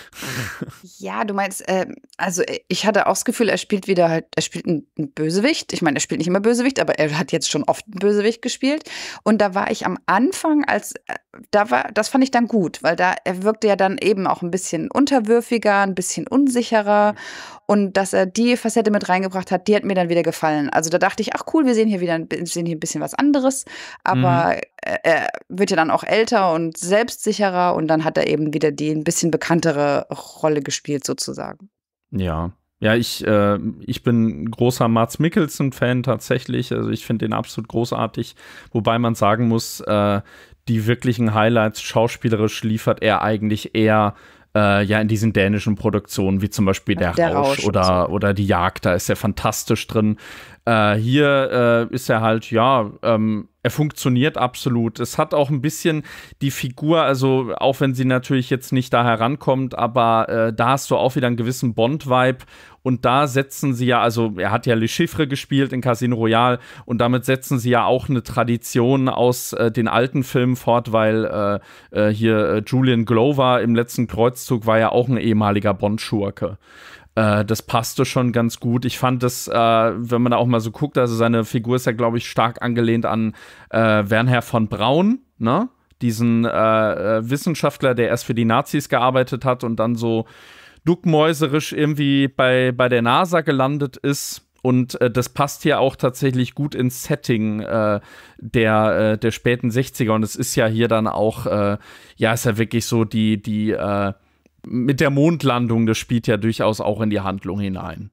Ja, du meinst, äh, also ich hatte auch das Gefühl, er spielt wieder halt, er spielt einen, einen Bösewicht. Ich meine, er spielt nicht immer Bösewicht, aber er hat jetzt schon oft einen Bösewicht gespielt. Und da war ich am Anfang, als äh, da war, das fand ich dann gut, weil da er wirkte ja dann eben auch ein bisschen unterwürfiger, ein bisschen unsicherer. Und dass er die Facette mit reingebracht hat, die hat mir dann wieder gefallen. Also da dachte ich, ach cool, wir sehen hier wieder ein, sehen hier ein bisschen was anderes. Aber mhm. er wird ja dann auch älter und selbstsicherer und dann hat er eben wieder die ein bisschen bekanntere Rolle gespielt, sozusagen. Ja, ja, ich, äh, ich bin großer Mats Mikkelsen-Fan tatsächlich. Also ich finde den absolut großartig. Wobei man sagen muss, äh, die wirklichen Highlights schauspielerisch liefert er eigentlich eher äh, ja in diesen dänischen Produktionen, wie zum Beispiel Der, der Rausch, Rausch oder, so. oder Die Jagd, da ist er fantastisch drin. Äh, hier äh, ist er halt, ja, ähm, er funktioniert absolut. Es hat auch ein bisschen die Figur, also auch wenn sie natürlich jetzt nicht da herankommt, aber äh, da hast du auch wieder einen gewissen Bond-Vibe und da setzen sie ja, also er hat ja Le Chiffre gespielt in Casino Royale und damit setzen sie ja auch eine Tradition aus äh, den alten Filmen fort, weil äh, äh hier äh, Julian Glover im letzten Kreuzzug war ja auch ein ehemaliger Bond-Schurke äh, das passte schon ganz gut. Ich fand das, äh, wenn man da auch mal so guckt, also seine Figur ist ja, glaube ich, stark angelehnt an äh, Wernher von Braun, ne? Diesen äh, Wissenschaftler, der erst für die Nazis gearbeitet hat und dann so duckmäuserisch irgendwie bei, bei der NASA gelandet ist. Und äh, das passt hier auch tatsächlich gut ins Setting äh, der, äh, der späten 60er. Und es ist ja hier dann auch, äh, ja, ist ja wirklich so die, die, äh, mit der Mondlandung, das spielt ja durchaus auch in die Handlung hinein.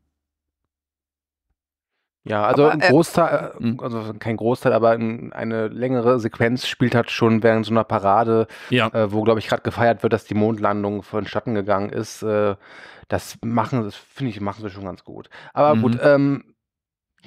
Ja, also aber, ein äh, Großteil, äh, hm. also kein Großteil, aber eine längere Sequenz spielt halt schon während so einer Parade, ja. äh, wo, glaube ich, gerade gefeiert wird, dass die Mondlandung vonstatten gegangen ist. Äh, das machen, das finde ich, machen sie schon ganz gut. Aber mhm. gut, ähm,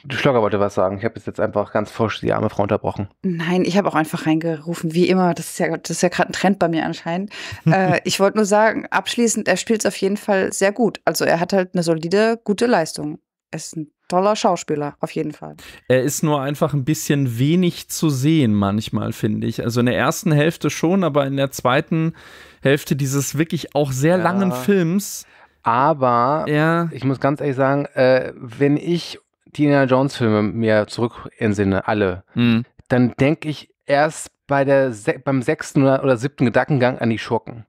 Schlogger wollte was sagen. Ich habe jetzt einfach ganz forsch die arme Frau unterbrochen. Nein, ich habe auch einfach reingerufen, wie immer. Das ist ja, das ist ja gerade ein Trend bei mir anscheinend. (laughs) äh, ich wollte nur sagen, abschließend, er spielt es auf jeden Fall sehr gut. Also er hat halt eine solide, gute Leistung. Er ist ein toller Schauspieler, auf jeden Fall. Er ist nur einfach ein bisschen wenig zu sehen manchmal, finde ich. Also in der ersten Hälfte schon, aber in der zweiten Hälfte dieses wirklich auch sehr ja. langen Films. Aber ja. ich muss ganz ehrlich sagen, äh, wenn ich die Indiana Jones Filme mir zurück entsinne, alle, mhm. dann denke ich erst bei der beim sechsten oder, oder siebten Gedankengang an die Schurken.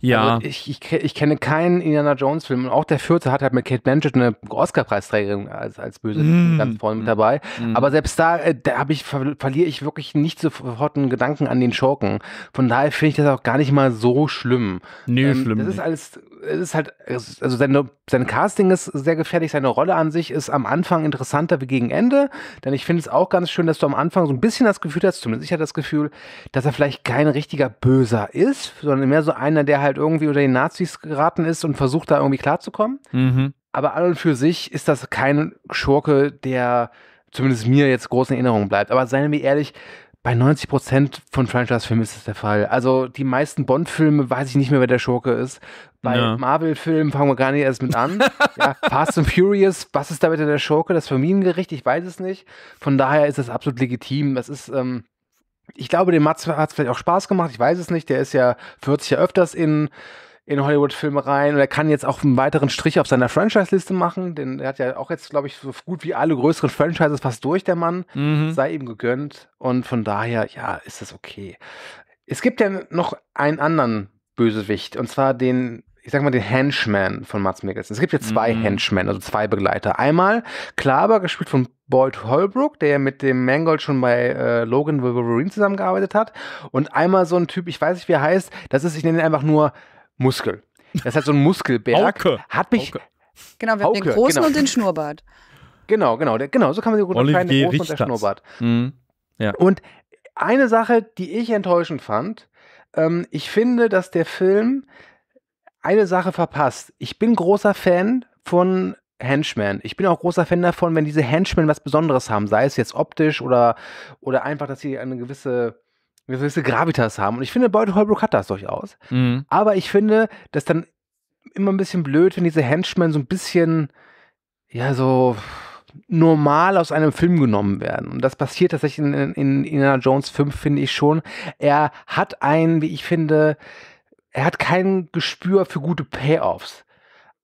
Ja. Also ich, ich, ich, kenne keinen Indiana Jones-Film und auch der vierte hat halt mit Kate Blanchett eine Oscar-Preisträgerin als, als böse mm. ganz vorne mit dabei. Mm. Aber selbst da, äh, da habe ich, verliere ich wirklich nicht sofort einen Gedanken an den Schurken. Von daher finde ich das auch gar nicht mal so schlimm. Nee, ähm, schlimm. Das ist alles, es ist halt, also seine, sein Casting ist sehr gefährlich, seine Rolle an sich ist am Anfang interessanter wie gegen Ende. Denn ich finde es auch ganz schön, dass du am Anfang so ein bisschen das Gefühl hast, zumindest ich hatte das Gefühl, dass er vielleicht kein richtiger Böser ist, sondern mehr so einer, der halt irgendwie unter den Nazis geraten ist und versucht da irgendwie klarzukommen. Mhm. Aber an und für sich ist das kein Schurke, der zumindest mir jetzt groß in Erinnerung bleibt. Aber seien wir ehrlich, bei 90 Prozent von Franchise-Filmen ist das der Fall. Also die meisten Bond-Filme weiß ich nicht mehr, wer der Schurke ist. Bei ja. Marvel-Filmen fangen wir gar nicht erst mit an. (laughs) ja, Fast and Furious, was ist da bitte der Schurke? Das Familiengericht, ich weiß es nicht. Von daher ist das absolut legitim. Das ist, ähm, ich glaube, dem Mats hat es vielleicht auch Spaß gemacht. Ich weiß es nicht. Der ist ja, 40 ja öfters in in Hollywood-Filme rein und er kann jetzt auch einen weiteren Strich auf seiner Franchise-Liste machen, denn er hat ja auch jetzt, glaube ich, so gut wie alle größeren Franchises fast durch, der Mann, mhm. sei ihm gegönnt und von daher, ja, ist das okay. Es gibt ja noch einen anderen Bösewicht und zwar den ich sag mal, den Henchman von Mats Mikkelsen. Es gibt ja zwei mhm. Henchmen, also zwei Begleiter. Einmal Klaber, gespielt von Boyd Holbrook, der ja mit dem Mangold schon bei äh, Logan Wolverine zusammengearbeitet hat. Und einmal so ein Typ, ich weiß nicht, wie er heißt, das ist, ich nenne ihn einfach nur Muskel. Das ist halt so ein Muskelberg. Hauke. Hat mich. Hauke. Genau, wir Hauke, haben den großen genau. und den Schnurrbart. Genau, genau, der, genau, so kann man sie gut unterscheiden, der große und der Schnurrbart. Mhm. Ja. Und eine Sache, die ich enttäuschend fand, ähm, ich finde, dass der Film eine Sache verpasst. Ich bin großer Fan von Henchmen. Ich bin auch großer Fan davon, wenn diese Henchmen was Besonderes haben, sei es jetzt optisch oder, oder einfach, dass sie eine gewisse eine gewisse Gravitas haben. Und ich finde, Boyd Holbrook hat das durchaus. Mhm. Aber ich finde, das dann immer ein bisschen blöd, wenn diese Henchmen so ein bisschen, ja, so normal aus einem Film genommen werden. Und das passiert tatsächlich in, in, in Indiana Jones 5, finde ich schon. Er hat ein, wie ich finde, er hat kein Gespür für gute Payoffs.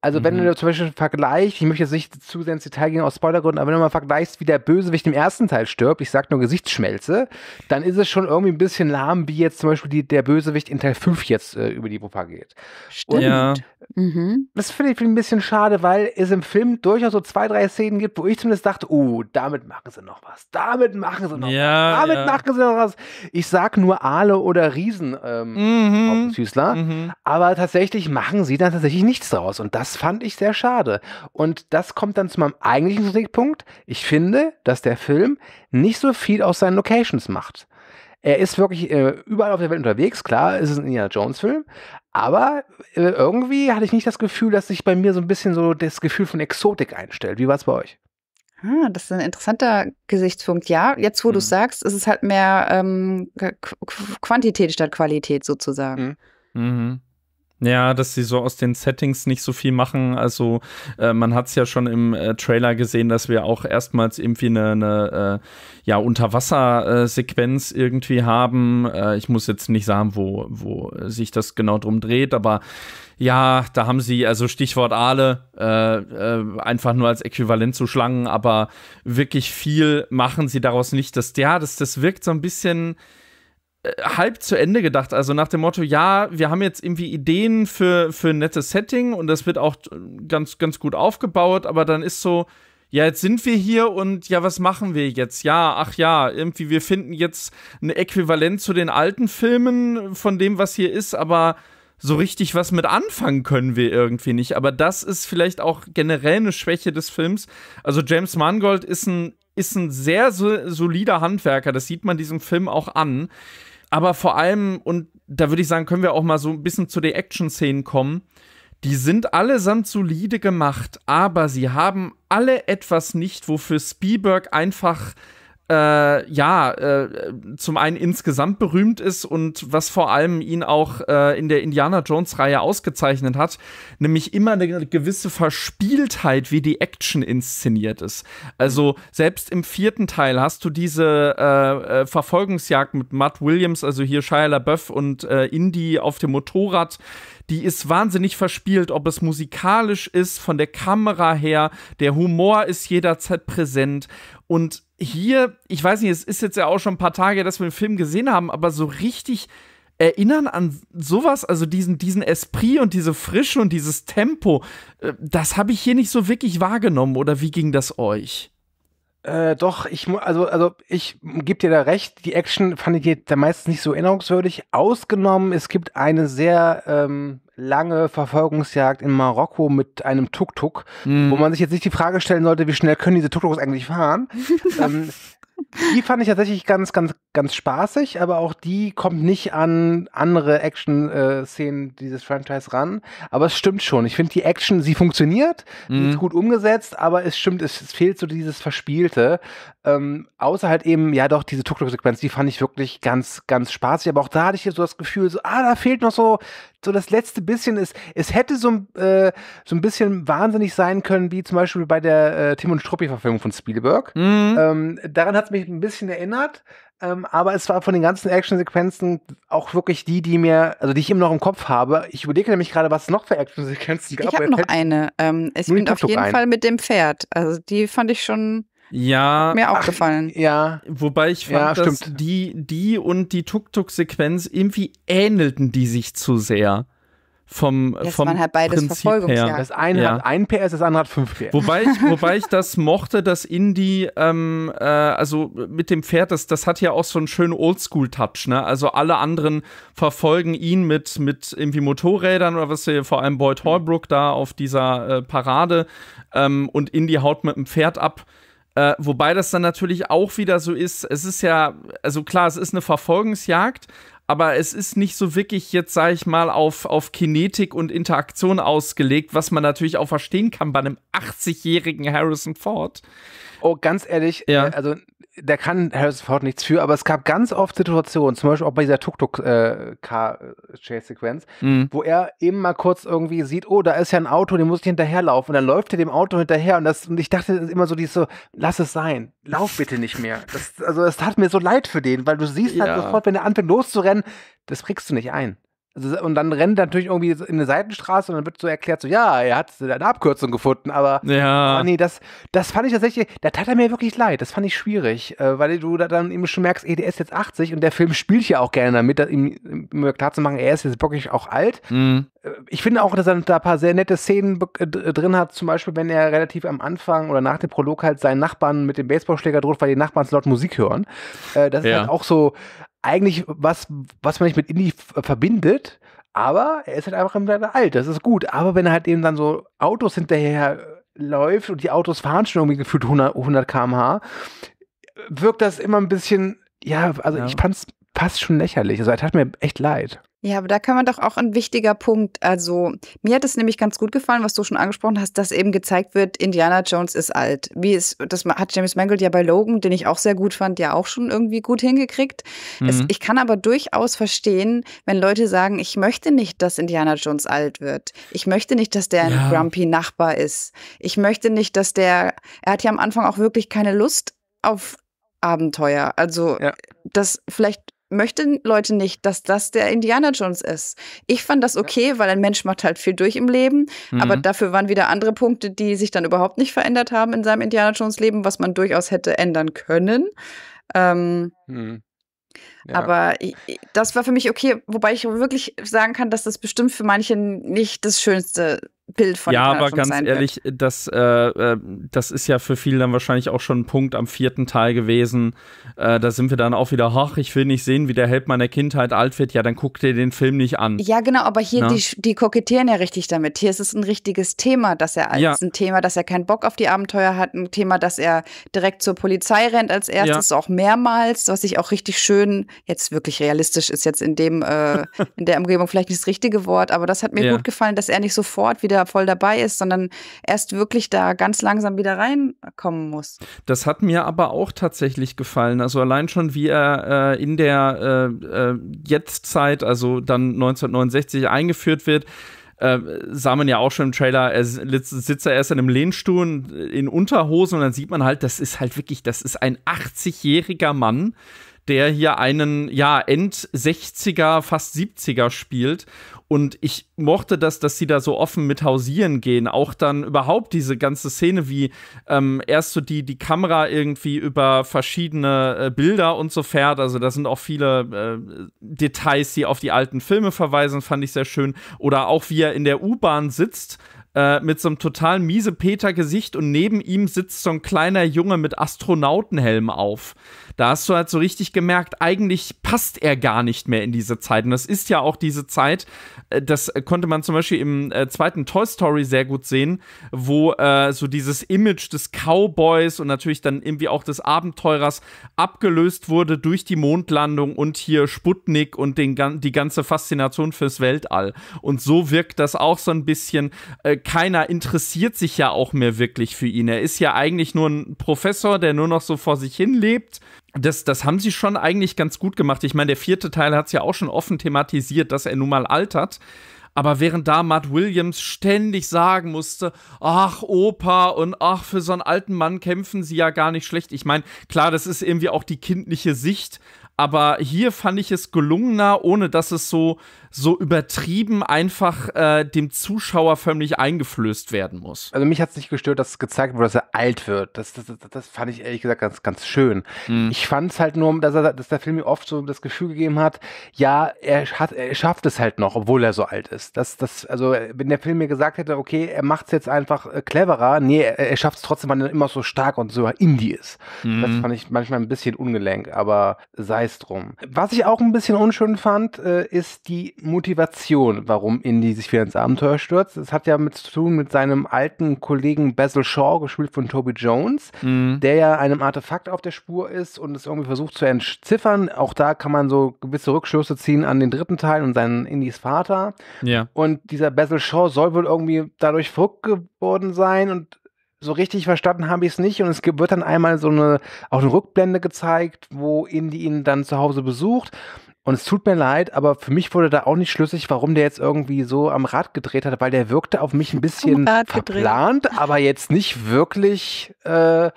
Also mhm. wenn du zum Beispiel vergleichst, ich möchte jetzt nicht zu sehr ins Detail gehen aus Spoilergründen, aber wenn du mal vergleichst, wie der Bösewicht im ersten Teil stirbt, ich sag nur Gesichtsschmelze, dann ist es schon irgendwie ein bisschen lahm, wie jetzt zum Beispiel die, der Bösewicht in Teil 5 jetzt äh, über die Wupper geht. Stimmt. Ja. Mhm. Das finde ich ein bisschen schade, weil es im Film durchaus so zwei, drei Szenen gibt, wo ich zumindest dachte, oh, damit machen sie noch was. Damit machen sie noch ja, was. Damit ja. machen sie noch was. Ich sag nur Aale oder Riesen ähm, mhm. mhm. aber tatsächlich machen sie dann tatsächlich nichts draus. Und das fand ich sehr schade. Und das kommt dann zu meinem eigentlichen Kritikpunkt. Ich finde, dass der Film nicht so viel aus seinen Locations macht. Er ist wirklich äh, überall auf der Welt unterwegs. Klar, es ist ein Indiana Jones Film, aber äh, irgendwie hatte ich nicht das Gefühl, dass sich bei mir so ein bisschen so das Gefühl von Exotik einstellt. Wie war es bei euch? Ah, das ist ein interessanter Gesichtspunkt. Ja, jetzt wo mhm. du sagst, ist es halt mehr ähm, Quantität statt Qualität sozusagen. Mhm. Mhm. Ja, dass sie so aus den Settings nicht so viel machen. Also äh, man hat es ja schon im äh, Trailer gesehen, dass wir auch erstmals irgendwie eine, eine äh, ja, Unterwassersequenz irgendwie haben. Äh, ich muss jetzt nicht sagen, wo, wo sich das genau drum dreht, aber ja, da haben sie, also Stichwort Aale, äh, äh, einfach nur als Äquivalent zu Schlangen, aber wirklich viel machen sie daraus nicht. Das, ja, das, das wirkt so ein bisschen äh, halb zu Ende gedacht. Also nach dem Motto, ja, wir haben jetzt irgendwie Ideen für, für ein nettes Setting und das wird auch ganz, ganz gut aufgebaut, aber dann ist so, ja, jetzt sind wir hier und ja, was machen wir jetzt? Ja, ach ja, irgendwie, wir finden jetzt ein Äquivalent zu den alten Filmen von dem, was hier ist, aber so richtig was mit anfangen können wir irgendwie nicht. Aber das ist vielleicht auch generell eine Schwäche des Films. Also James Mangold ist ein, ist ein sehr so, solider Handwerker, das sieht man diesem Film auch an aber vor allem, und da würde ich sagen, können wir auch mal so ein bisschen zu den Action-Szenen kommen. Die sind allesamt solide gemacht, aber sie haben alle etwas nicht, wofür Spielberg einfach äh, ja, äh, zum einen insgesamt berühmt ist und was vor allem ihn auch äh, in der Indiana Jones-Reihe ausgezeichnet hat, nämlich immer eine gewisse Verspieltheit, wie die Action inszeniert ist. Also selbst im vierten Teil hast du diese äh, äh, Verfolgungsjagd mit Matt Williams, also hier Shia LaBeouf und äh, Indy auf dem Motorrad, die ist wahnsinnig verspielt, ob es musikalisch ist, von der Kamera her, der Humor ist jederzeit präsent. Und hier, ich weiß nicht, es ist jetzt ja auch schon ein paar Tage, dass wir den Film gesehen haben, aber so richtig erinnern an sowas, also diesen, diesen Esprit und diese Frische und dieses Tempo. Äh, das habe ich hier nicht so wirklich wahrgenommen, oder wie ging das euch? Äh, doch, ich also also ich gebe dir da recht. Die Action fand ich da meistens nicht so erinnerungswürdig. Ausgenommen, es gibt eine sehr ähm, lange Verfolgungsjagd in Marokko mit einem Tuk-Tuk, mm. wo man sich jetzt nicht die Frage stellen sollte, wie schnell können diese Tuk-Tuks eigentlich fahren. (laughs) ähm, die fand ich tatsächlich ganz, ganz, ganz spaßig, aber auch die kommt nicht an andere Action-Szenen äh, dieses Franchise ran. Aber es stimmt schon. Ich finde die Action, sie funktioniert, mhm. ist gut umgesetzt, aber es stimmt, es, es fehlt so dieses Verspielte. Ähm, außer halt eben, ja doch, diese Tuk-Tuk-Sequenz, die fand ich wirklich ganz, ganz spaßig. Aber auch da hatte ich so das Gefühl, so, ah, da fehlt noch so, so das letzte bisschen. Es, es hätte so, äh, so ein bisschen wahnsinnig sein können, wie zum Beispiel bei der äh, Tim und Struppi-Verfilmung von Spielberg. Mhm. Ähm, daran hat es mich ein bisschen erinnert. Ähm, aber es war von den ganzen Actionsequenzen auch wirklich die, die mir, also die ich immer noch im Kopf habe. Ich überlege nämlich gerade, was es noch für Actionsequenzen gab. Ich habe noch eine. Ähm, ich bin auf jeden ein. Fall mit dem Pferd. Also die fand ich schon ja, mir auch gefallen. Ja, wobei ich fand, ja, dass die, die und die Tuk-Tuk-Sequenz irgendwie ähnelten die sich zu sehr. Vom, das vom waren halt beides Prinzip her. Das eine ja. hat ein PS, das andere hat fünf PS. Wobei ich, wobei ich das mochte, dass Indie, ähm, äh, also mit dem Pferd, das, das hat ja auch so einen schönen Oldschool-Touch, ne? Also alle anderen verfolgen ihn mit, mit irgendwie Motorrädern oder was hier vor allem Boyd Holbrook da auf dieser äh, Parade ähm, und Indie haut mit dem Pferd ab. Äh, wobei das dann natürlich auch wieder so ist, es ist ja, also klar, es ist eine Verfolgungsjagd, aber es ist nicht so wirklich jetzt, sag ich mal, auf, auf Kinetik und Interaktion ausgelegt, was man natürlich auch verstehen kann bei einem 80-jährigen Harrison Ford. Oh, ganz ehrlich, ja. Äh, also der kann Harrison Ford nichts für, aber es gab ganz oft Situationen, zum Beispiel auch bei dieser Tuk-Tuk-Car-Chase-Sequenz, äh, mhm. wo er eben mal kurz irgendwie sieht, oh, da ist ja ein Auto, dem muss ich hinterherlaufen. Und dann läuft er dem Auto hinterher und, das, und ich dachte immer so, die so, lass es sein, lauf bitte nicht mehr. Das, also es tat mir so leid für den, weil du siehst halt ja. sofort, wenn er anfängt loszurennen, das kriegst du nicht ein. Also, und dann rennt er natürlich irgendwie in eine Seitenstraße und dann wird so erklärt, so, ja, er hat eine Abkürzung gefunden, aber ja. Oh nee, das, das fand ich tatsächlich, da tat er mir wirklich leid, das fand ich schwierig, äh, weil du da dann eben schon merkst, ey, der ist jetzt 80 und der Film spielt ja auch gerne damit, ihm, ihm klar zu machen, er ist jetzt wirklich auch alt. Mhm. Äh, ich finde auch, dass er da ein paar sehr nette Szenen äh, drin hat, zum Beispiel, wenn er relativ am Anfang oder nach dem Prolog halt seinen Nachbarn mit dem Baseballschläger droht, weil die Nachbarn laut Musik hören. Das ist ja. halt auch so, eigentlich was, was man nicht mit Indie verbindet, aber er ist halt einfach im alt, das ist gut. Aber wenn er halt eben dann so Autos hinterher läuft und die Autos fahren schon irgendwie gefühlt 100, 100 km/h, wirkt das immer ein bisschen, ja, also ja. ich fand's fast schon lächerlich. Also, es hat mir echt leid. Ja, aber da kann man doch auch ein wichtiger Punkt. Also, mir hat es nämlich ganz gut gefallen, was du schon angesprochen hast, dass eben gezeigt wird, Indiana Jones ist alt. Wie es, das hat James Mangold ja bei Logan, den ich auch sehr gut fand, ja auch schon irgendwie gut hingekriegt. Mhm. Es, ich kann aber durchaus verstehen, wenn Leute sagen, ich möchte nicht, dass Indiana Jones alt wird. Ich möchte nicht, dass der ja. ein grumpy Nachbar ist. Ich möchte nicht, dass der, er hat ja am Anfang auch wirklich keine Lust auf Abenteuer. Also, ja. das vielleicht möchten Leute nicht, dass das der Indiana Jones ist. Ich fand das okay, weil ein Mensch macht halt viel durch im Leben, mhm. aber dafür waren wieder andere Punkte, die sich dann überhaupt nicht verändert haben in seinem Indiana Jones Leben, was man durchaus hätte ändern können. Ähm, mhm. Ja. Aber das war für mich okay, wobei ich wirklich sagen kann, dass das bestimmt für manche nicht das schönste Bild von Ja, aber ganz ehrlich, das, äh, äh, das ist ja für viele dann wahrscheinlich auch schon ein Punkt am vierten Teil gewesen. Äh, da sind wir dann auch wieder, ach, ich will nicht sehen, wie der Held meiner Kindheit alt wird. Ja, dann guck dir den Film nicht an. Ja, genau, aber hier, die, die kokettieren ja richtig damit. Hier ist es ein richtiges Thema, dass er alt ja. ist. Ein Thema, dass er keinen Bock auf die Abenteuer hat. Ein Thema, dass er direkt zur Polizei rennt als erstes, ja. auch mehrmals, was ich auch richtig schön, jetzt wirklich realistisch ist jetzt in dem, äh, in der Umgebung vielleicht nicht das richtige Wort, aber das hat mir ja. gut gefallen, dass er nicht sofort wieder voll dabei ist, sondern erst wirklich da ganz langsam wieder reinkommen muss. Das hat mir aber auch tatsächlich gefallen. Also allein schon, wie er äh, in der äh, äh Jetztzeit, also dann 1969 eingeführt wird, äh, sah man ja auch schon im Trailer, er sitzt er erst in einem Lehnstuhl in Unterhosen und dann sieht man halt, das ist halt wirklich, das ist ein 80-jähriger Mann, der hier einen, ja, End-60er, fast 70er spielt Und ich mochte das, dass sie da so offen mit hausieren gehen. Auch dann überhaupt diese ganze Szene, wie ähm, erst so die, die Kamera irgendwie über verschiedene äh, Bilder und so fährt. Also da sind auch viele äh, Details, die auf die alten Filme verweisen, fand ich sehr schön. Oder auch wie er in der U-Bahn sitzt äh, mit so einem total miese Peter-Gesicht und neben ihm sitzt so ein kleiner Junge mit Astronautenhelm auf. Da hast du halt so richtig gemerkt, eigentlich passt er gar nicht mehr in diese Zeit. Und das ist ja auch diese Zeit, äh, das konnte man zum Beispiel im äh, zweiten Toy Story sehr gut sehen, wo äh, so dieses Image des Cowboys und natürlich dann irgendwie auch des Abenteurers abgelöst wurde durch die Mondlandung und hier Sputnik und den, die ganze Faszination fürs Weltall. Und so wirkt das auch so ein bisschen. Äh, keiner interessiert sich ja auch mehr wirklich für ihn. Er ist ja eigentlich nur ein Professor, der nur noch so vor sich hin lebt. Das, das haben sie schon eigentlich ganz gut gemacht. Ich meine, der vierte Teil hat es ja auch schon offen thematisiert, dass er nun mal altert. Aber während da Matt Williams ständig sagen musste, ach Opa und ach, für so einen alten Mann kämpfen sie ja gar nicht schlecht. Ich meine, klar, das ist irgendwie auch die kindliche Sicht, aber hier fand ich es gelungener, ohne dass es so, so übertrieben einfach äh, dem Zuschauer förmlich eingeflößt werden muss. Also mich hat es nicht gestört, dass es gezeigt wurde, dass er alt wird. Das, das, das, das fand ich ehrlich gesagt ganz, ganz schön. Mhm. Ich fand es halt nur, dass, er, dass der Film mir oft so das Gefühl gegeben hat, ja, er, hat, er schafft es halt noch, obwohl er so alt ist. Das, das, also wenn der Film mir gesagt hätte, okay, er macht es jetzt einfach äh, cleverer, nee, er, er schafft es trotzdem, weil er immer so stark und so indie ist. Mhm. Das fand ich manchmal ein bisschen ungelenk, aber sei es drum. Was ich auch ein bisschen unschön fand, äh, ist die Motivation, warum Indy sich wieder ins Abenteuer stürzt. Das hat ja mit zu tun mit seinem alten Kollegen Basil Shaw, gespielt von Toby Jones, mhm. der ja einem Artefakt auf der Spur ist und es irgendwie versucht zu entziffern. Auch da kann man so gewisse Rückschlüsse ziehen an den dritten Teil und seinen Indys Vater. Ja. Und dieser Basil Shaw soll wohl irgendwie dadurch verrückt geworden sein und so richtig verstanden habe ich es nicht. Und es wird dann einmal so eine, auch eine Rückblende gezeigt, wo Indy ihn dann zu Hause besucht. Und es tut mir leid, aber für mich wurde da auch nicht schlüssig, warum der jetzt irgendwie so am Rad gedreht hat, weil der wirkte auf mich ein bisschen verplant, aber jetzt nicht wirklich äh,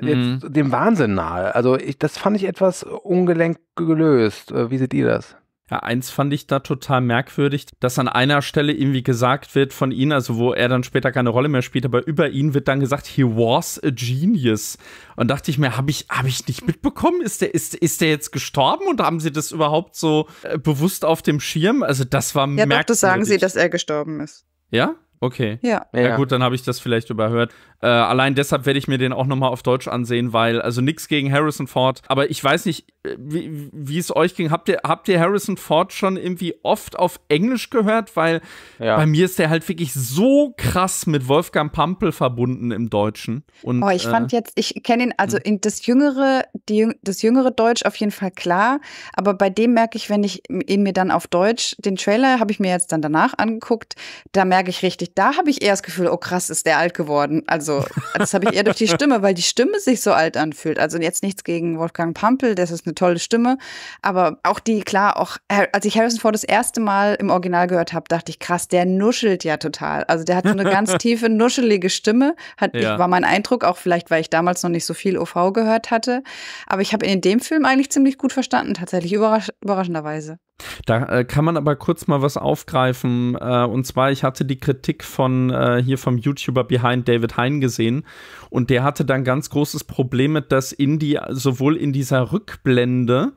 jetzt mhm. dem Wahnsinn nahe. Also ich, das fand ich etwas ungelenk gelöst. Äh, wie seht ihr das? Ja, eins fand ich da total merkwürdig, dass an einer Stelle irgendwie gesagt wird von ihm, also wo er dann später keine Rolle mehr spielt, aber über ihn wird dann gesagt, he was a genius. Und dachte ich mir, habe ich, hab ich nicht mitbekommen? Ist der, ist, ist der jetzt gestorben und haben sie das überhaupt so äh, bewusst auf dem Schirm? Also das war ja, merkwürdig. Ja, doch, das sagen sie, dass er gestorben ist. Ja? Okay. Ja. Ja, ja gut, dann habe ich das vielleicht überhört. Äh, allein deshalb werde ich mir den auch nochmal auf Deutsch ansehen, weil, also nichts gegen Harrison Ford, aber ich weiß nicht, äh, wie, wie es euch ging. Habt ihr, habt ihr Harrison Ford schon irgendwie oft auf Englisch gehört? Weil ja. bei mir ist der halt wirklich so krass mit Wolfgang Pampel verbunden im Deutschen. Und, oh, ich äh, fand jetzt, ich kenne ihn, also hm. in das jüngere, die, das jüngere Deutsch auf jeden Fall klar, aber bei dem merke ich, wenn ich ihn mir dann auf Deutsch, den Trailer habe ich mir jetzt dann danach angeguckt, da merke ich richtig, da habe ich eher das Gefühl, oh krass, ist der alt geworden. Also das habe ich eher durch die (laughs) Stimme, weil die Stimme sich so alt anfühlt. Also jetzt nichts gegen Wolfgang Pampel, das ist eine tolle Stimme. Aber auch die, klar, auch als ich Harrison Ford das erste Mal im Original gehört habe, dachte ich, krass, der nuschelt ja total. Also der hat so eine ganz (laughs) tiefe, nuschelige Stimme. Hat, ja. ich, war mein Eindruck, auch vielleicht, weil ich damals noch nicht so viel OV gehört hatte. Aber ich habe ihn in dem Film eigentlich ziemlich gut verstanden, tatsächlich überrasch überraschenderweise. Da äh, kann man aber kurz mal was aufgreifen. Äh, und zwar, ich hatte die Kritik von äh, hier vom YouTuber Behind David Hein gesehen. Und der hatte dann ganz großes Problem mit, dass Indy sowohl in dieser Rückblende,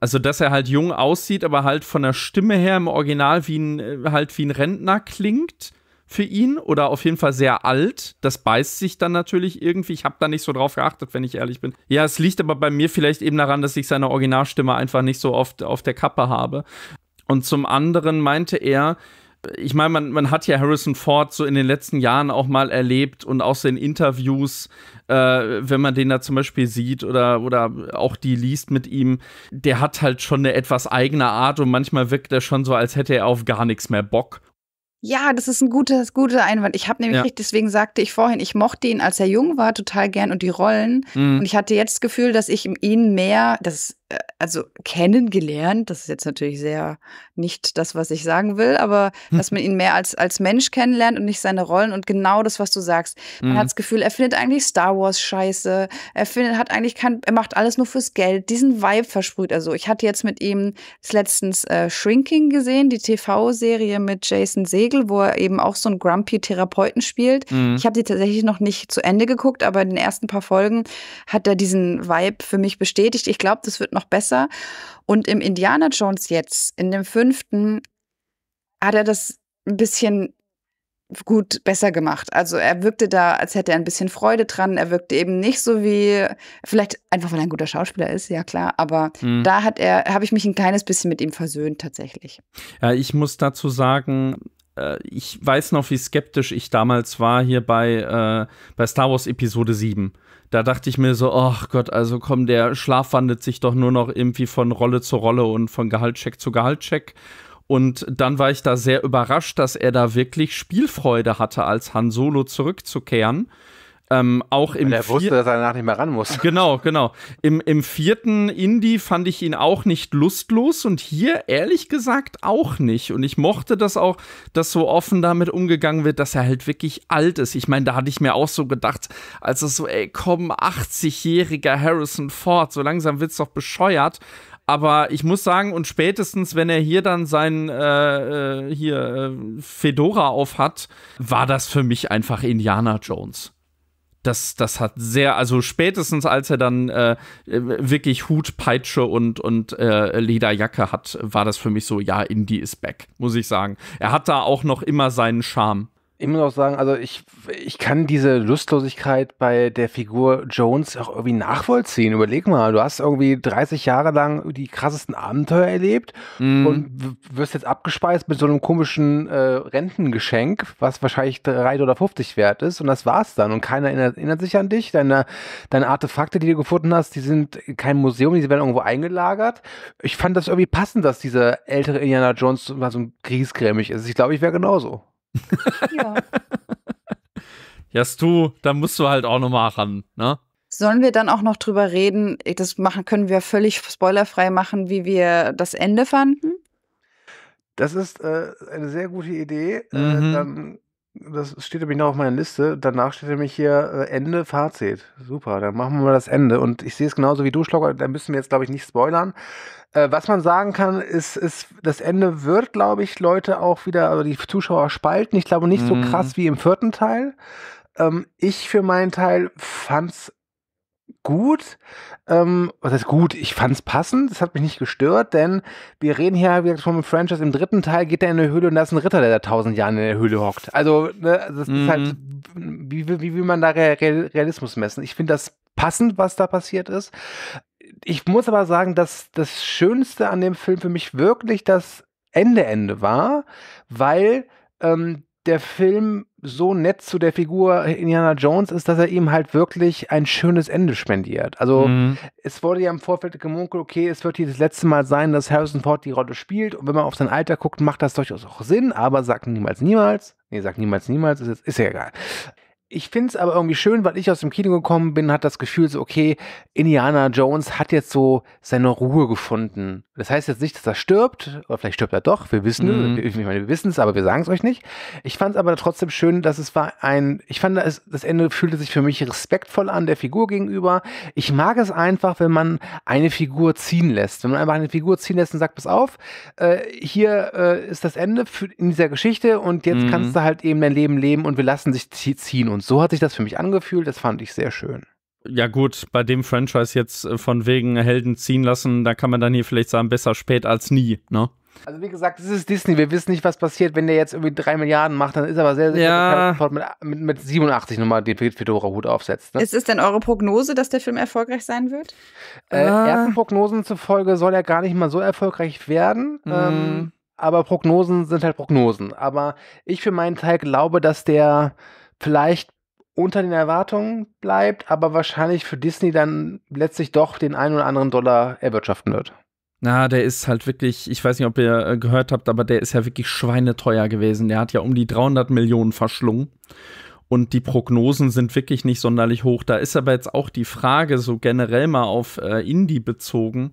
also dass er halt jung aussieht, aber halt von der Stimme her im Original wie ein, äh, halt wie ein Rentner klingt für ihn oder auf jeden Fall sehr alt. Das beißt sich dann natürlich irgendwie. Ich habe da nicht so drauf geachtet, wenn ich ehrlich bin. Ja, es liegt aber bei mir vielleicht eben daran, dass ich seine Originalstimme einfach nicht so oft auf der Kappe habe. Und zum anderen meinte er, ich meine, man, man hat ja Harrison Ford so in den letzten Jahren auch mal erlebt und auch so in Interviews, äh, wenn man den da zum Beispiel sieht oder, oder auch die liest mit ihm, der hat halt schon eine etwas eigene Art und manchmal wirkt er schon so, als hätte er auf gar nichts mehr Bock. Ja, das ist ein guter, guter Einwand. Ich habe nämlich Ja. richtig, deswegen sagte ich vorhin, ich mochte ihn, als er jung war, total gern und die Rollen. Mhm. Und ich hatte jetzt das Gefühl, dass ich ihn mehr, das, äh, also kennengelernt, das ist jetzt natürlich sehr nicht das, was ich sagen will, aber Hm. dass man ihn mehr als, als Mensch kennenlernt und nicht seine Rollen und genau das, was du sagst. Man Mhm. hat das Gefühl, er findet eigentlich Star Wars scheiße, er findet, hat eigentlich kein, er macht alles nur fürs Geld, diesen Vibe versprüht. Also ich hatte jetzt mit ihm letztens äh, Shrinking gesehen, die TV-Serie mit Jason Segel, wo er eben auch so einen grumpy Therapeuten spielt. Mhm. Ich habe die tatsächlich noch nicht zu Ende geguckt, aber in den ersten paar Folgen hat er diesen Vibe für mich bestätigt. Ich glaube, das wird noch besser. Und im Indiana Jones jetzt, in dem fünften, hat er das ein bisschen gut besser gemacht. Also er wirkte da, als hätte er ein bisschen Freude dran. Er wirkte eben nicht so wie, vielleicht einfach, weil er ein guter Schauspieler ist, ja klar. Aber Mhm. da hat er, habe ich mich ein kleines bisschen mit ihm versöhnt tatsächlich. Ja, ich muss dazu sagen, ich weiß noch, wie skeptisch ich damals war hier bei, äh, bei Star Wars Episode 7. Da dachte ich mir so, ach Gott, also komm, der Schlaf wandelt sich doch nur noch irgendwie von Rolle zu Rolle und von Gehaltscheck zu Gehaltscheck. Und dann war ich da sehr überrascht, dass er da wirklich Spielfreude hatte, als Han Solo zurückzukehren. Ähm, auch im Weil er wusste, dass er danach nicht mehr ran muss. (laughs) Genau, genau. Im, Im vierten Indie fand ich ihn auch nicht lustlos und hier ehrlich gesagt auch nicht. Und ich mochte das auch, dass so offen damit umgegangen wird, dass er halt wirklich alt ist. Ich meine, da hatte ich mir auch so gedacht, als es so, ey, komm, 80-jähriger Harrison Ford, so langsam wird's doch bescheuert. Aber ich muss sagen, und spätestens, wenn er hier dann sein äh, äh, hier äh, Fedora auf hat, war das für mich einfach Indiana Jones das, das hat sehr, also spätestens als er dann äh, wirklich Hut, Peitsche und, und äh, Lederjacke hat, war das für mich so, ja, Indie ist back, muss ich sagen. Er hat da auch noch immer seinen Charme. Ich muss auch sagen, also ich, ich kann diese Lustlosigkeit bei der Figur Jones auch irgendwie nachvollziehen. Überleg mal, du hast irgendwie 30 Jahre lang die krassesten Abenteuer erlebt Mhm. und wirst jetzt abgespeist mit so einem komischen äh, Rentengeschenk, was wahrscheinlich 3,50 Dollar wert ist und das war's dann. Und keiner erinnert, erinnert sich an dich. Deine, deine Artefakte, die du gefunden hast, die sind kein Museum, die werden irgendwo eingelagert. Ich fand das irgendwie passend, dass dieser ältere Indiana Jones mal so griesgrämig ist. Ich glaube, ich wäre genauso. Ja. (laughs) Ja, du, da musst du halt auch noch mal ran, ne? Sollen wir dann auch noch drüber reden? Das machen, können wir völlig spoilerfrei machen, wie wir das Ende fanden? Das ist äh, eine sehr gute Idee. Äh, Mhm. dann, das steht nämlich noch auf meiner Liste. Danach steht nämlich hier äh, Ende, Fazit. Super, dann machen wir mal das Ende. Und ich sehe es genauso wie du, Schlocker. Da müssen wir jetzt, glaube ich, nicht spoilern. Äh, was man sagen kann, ist, ist, das Ende wird, glaube ich, Leute auch wieder, also die Zuschauer spalten. Ich glaube nicht so Mhm. krass wie im vierten Teil. Ähm, ich für meinen Teil fand's gut. Ähm, was heißt gut? Ich fand's passend. Das hat mich nicht gestört, denn wir reden hier wie gesagt, vom Franchise. Im dritten Teil geht er in eine Höhle und da ist ein Ritter, der da tausend Jahre in der Höhle hockt. Also, ne, das Mhm. ist halt, wie, wie, wie will man da Re Re Realismus messen? Ich finde das passend, was da passiert ist. Ich muss aber sagen, dass das Schönste an dem Film für mich wirklich das Ende-Ende war, weil ähm, der Film so nett zu der Figur Indiana Jones ist, dass er ihm halt wirklich ein schönes Ende spendiert. Also Mhm. es wurde ja im Vorfeld gemunkelt, okay, es wird hier das letzte Mal sein, dass Harrison Ford die Rolle spielt. Und wenn man auf sein Alter guckt, macht das durchaus auch Sinn, aber sagt niemals, niemals. Nee, sagt niemals, niemals, ist, ist ja egal. Ich finde es aber irgendwie schön, weil ich aus dem Kino gekommen bin, hat das Gefühl so, okay, Indiana Jones hat jetzt so seine Ruhe gefunden. Das heißt jetzt nicht, dass er stirbt, oder vielleicht stirbt er doch, wir wissen Mhm. ich meine, wir wissen es, aber wir sagen es euch nicht. Ich fand es aber trotzdem schön, dass es war ein, ich fand, das, das Ende fühlte sich für mich respektvoll an der Figur gegenüber. Ich mag es einfach, wenn man eine Figur ziehen lässt. Wenn man einfach eine Figur ziehen lässt und sagt, pass auf, äh, hier äh, ist das Ende für, in dieser Geschichte und jetzt Mhm. kannst du halt eben dein Leben leben und wir lassen dich zie- ziehen. Und so hat sich das für mich angefühlt. Das fand ich sehr schön. Ja, gut, bei dem Franchise jetzt äh, von wegen Helden ziehen lassen, da kann man dann hier vielleicht sagen, besser spät als nie, ne? Also wie gesagt, es ist Disney. Wir wissen nicht, was passiert, wenn der jetzt irgendwie drei Milliarden macht. Dann ist aber sehr sicher, Ja. dass Ford mit, mit, mit 87 nochmal den Fedora-Hut aufsetzt. Ne? Ist es denn eure Prognose, dass der Film erfolgreich sein wird? Äh, Ah. Ersten Prognosen zufolge soll er gar nicht mal so erfolgreich werden. Mhm. Ähm, aber Prognosen sind halt Prognosen. Aber ich für meinen Teil glaube, dass der vielleicht unter den Erwartungen bleibt, aber wahrscheinlich für Disney dann letztlich doch den einen oder anderen Dollar erwirtschaften wird. Na, der ist halt wirklich, ich weiß nicht, ob ihr äh, gehört habt, aber der ist ja wirklich schweineteuer gewesen. Der hat ja um die 300 Millionen verschlungen. Und die Prognosen sind wirklich nicht sonderlich hoch. Da ist aber jetzt auch die Frage, so generell mal auf äh, Indie bezogen,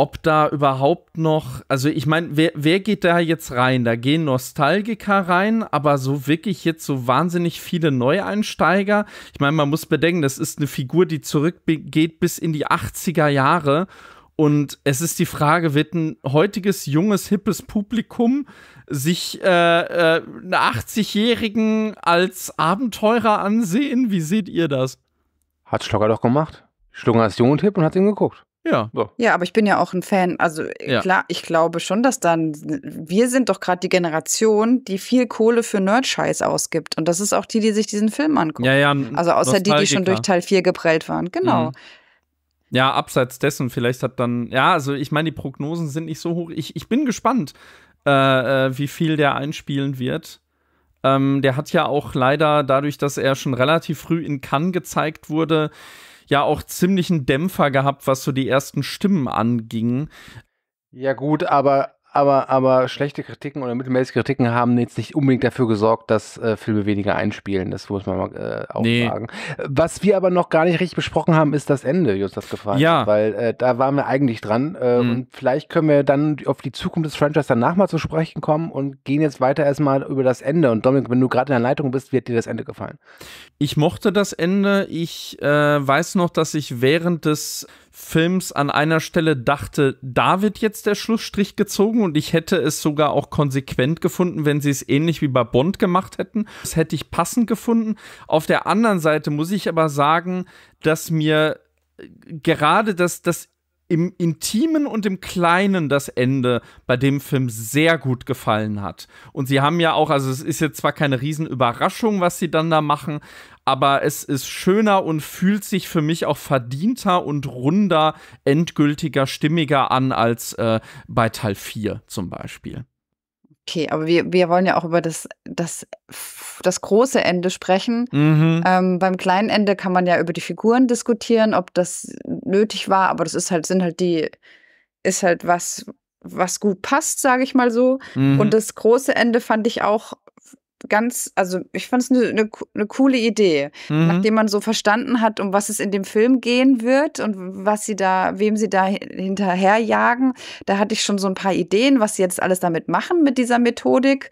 ob da überhaupt noch, also ich meine, wer, wer geht da jetzt rein? Da gehen Nostalgiker rein, aber so wirklich jetzt so wahnsinnig viele Neueinsteiger. Ich meine, man muss bedenken, das ist eine Figur, die zurückgeht bis in die 80er Jahre und es ist die Frage, wird ein heutiges, junges, hippes Publikum sich äh, äh, einen 80-Jährigen als Abenteurer ansehen? Wie seht ihr das? Hat Schlocker doch gemacht. Schlunger ist jung und hip und hat ihn geguckt. Ja. So. Ja, aber ich bin ja auch ein Fan. Also ja. klar, ich glaube schon, dass dann, wir sind doch gerade die Generation, die viel Kohle für Nerd-Scheiß ausgibt. Und das ist auch die, die sich diesen Film angucken. Ja, ja. Also außer die, die schon durch Teil 4 geprellt waren. Genau. Mhm. Ja, abseits dessen, vielleicht hat dann, ja, also ich meine, die Prognosen sind nicht so hoch. Ich, ich bin gespannt, äh, äh, wie viel der einspielen wird. Ähm, der hat ja auch leider, dadurch, dass er schon relativ früh in Cannes gezeigt wurde, ja auch ziemlichen Dämpfer gehabt, was so die ersten Stimmen anging. Ja, gut, aber aber, aber schlechte Kritiken oder mittelmäßige Kritiken haben jetzt nicht unbedingt dafür gesorgt, dass äh, Filme weniger einspielen. Das muss man mal äh, auch nee. sagen. Was wir aber noch gar nicht richtig besprochen haben, ist das Ende, Just das gefallen. Ja. Weil äh, da waren wir eigentlich dran. Äh, mhm. Und vielleicht können wir dann auf die Zukunft des Franchise danach mal zu sprechen kommen und gehen jetzt weiter erstmal über das Ende. Und Dominik, wenn du gerade in der Leitung bist, wird dir das Ende gefallen? Ich mochte das Ende. Ich äh, weiß noch, dass ich während des Films an einer Stelle dachte, da wird jetzt der Schlussstrich gezogen und ich hätte es sogar auch konsequent gefunden, wenn sie es ähnlich wie bei Bond gemacht hätten. Das hätte ich passend gefunden. Auf der anderen Seite muss ich aber sagen, dass mir gerade das, das im Intimen und im Kleinen das Ende bei dem Film sehr gut gefallen hat. Und sie haben ja auch, also es ist jetzt zwar keine Riesenüberraschung, was sie dann da machen, aber es ist schöner und fühlt sich für mich auch verdienter und runder, endgültiger, stimmiger an als äh, bei Teil 4 zum Beispiel. Okay, aber wir, wir wollen ja auch über das, das, das große Ende sprechen. Mhm. Ähm, beim kleinen Ende kann man ja über die Figuren diskutieren, ob das nötig war, aber das ist halt, sind halt die, ist halt was, was gut passt, sage ich mal so. Mhm. Und das große Ende fand ich auch ganz, also ich fand es eine, eine, eine, coole Idee, mhm. nachdem man so verstanden hat, um was es in dem Film gehen wird und was sie da, wem sie da hinterherjagen. Da hatte ich schon so ein paar Ideen, was sie jetzt alles damit machen mit dieser Methodik.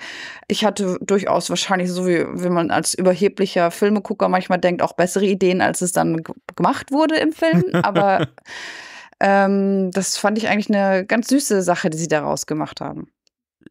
Ich hatte durchaus wahrscheinlich, so wie, wie man als überheblicher Filmegucker manchmal denkt, auch bessere Ideen, als es dann gemacht wurde im Film. (laughs) Aber ähm, das fand ich eigentlich eine ganz süße Sache, die sie daraus gemacht haben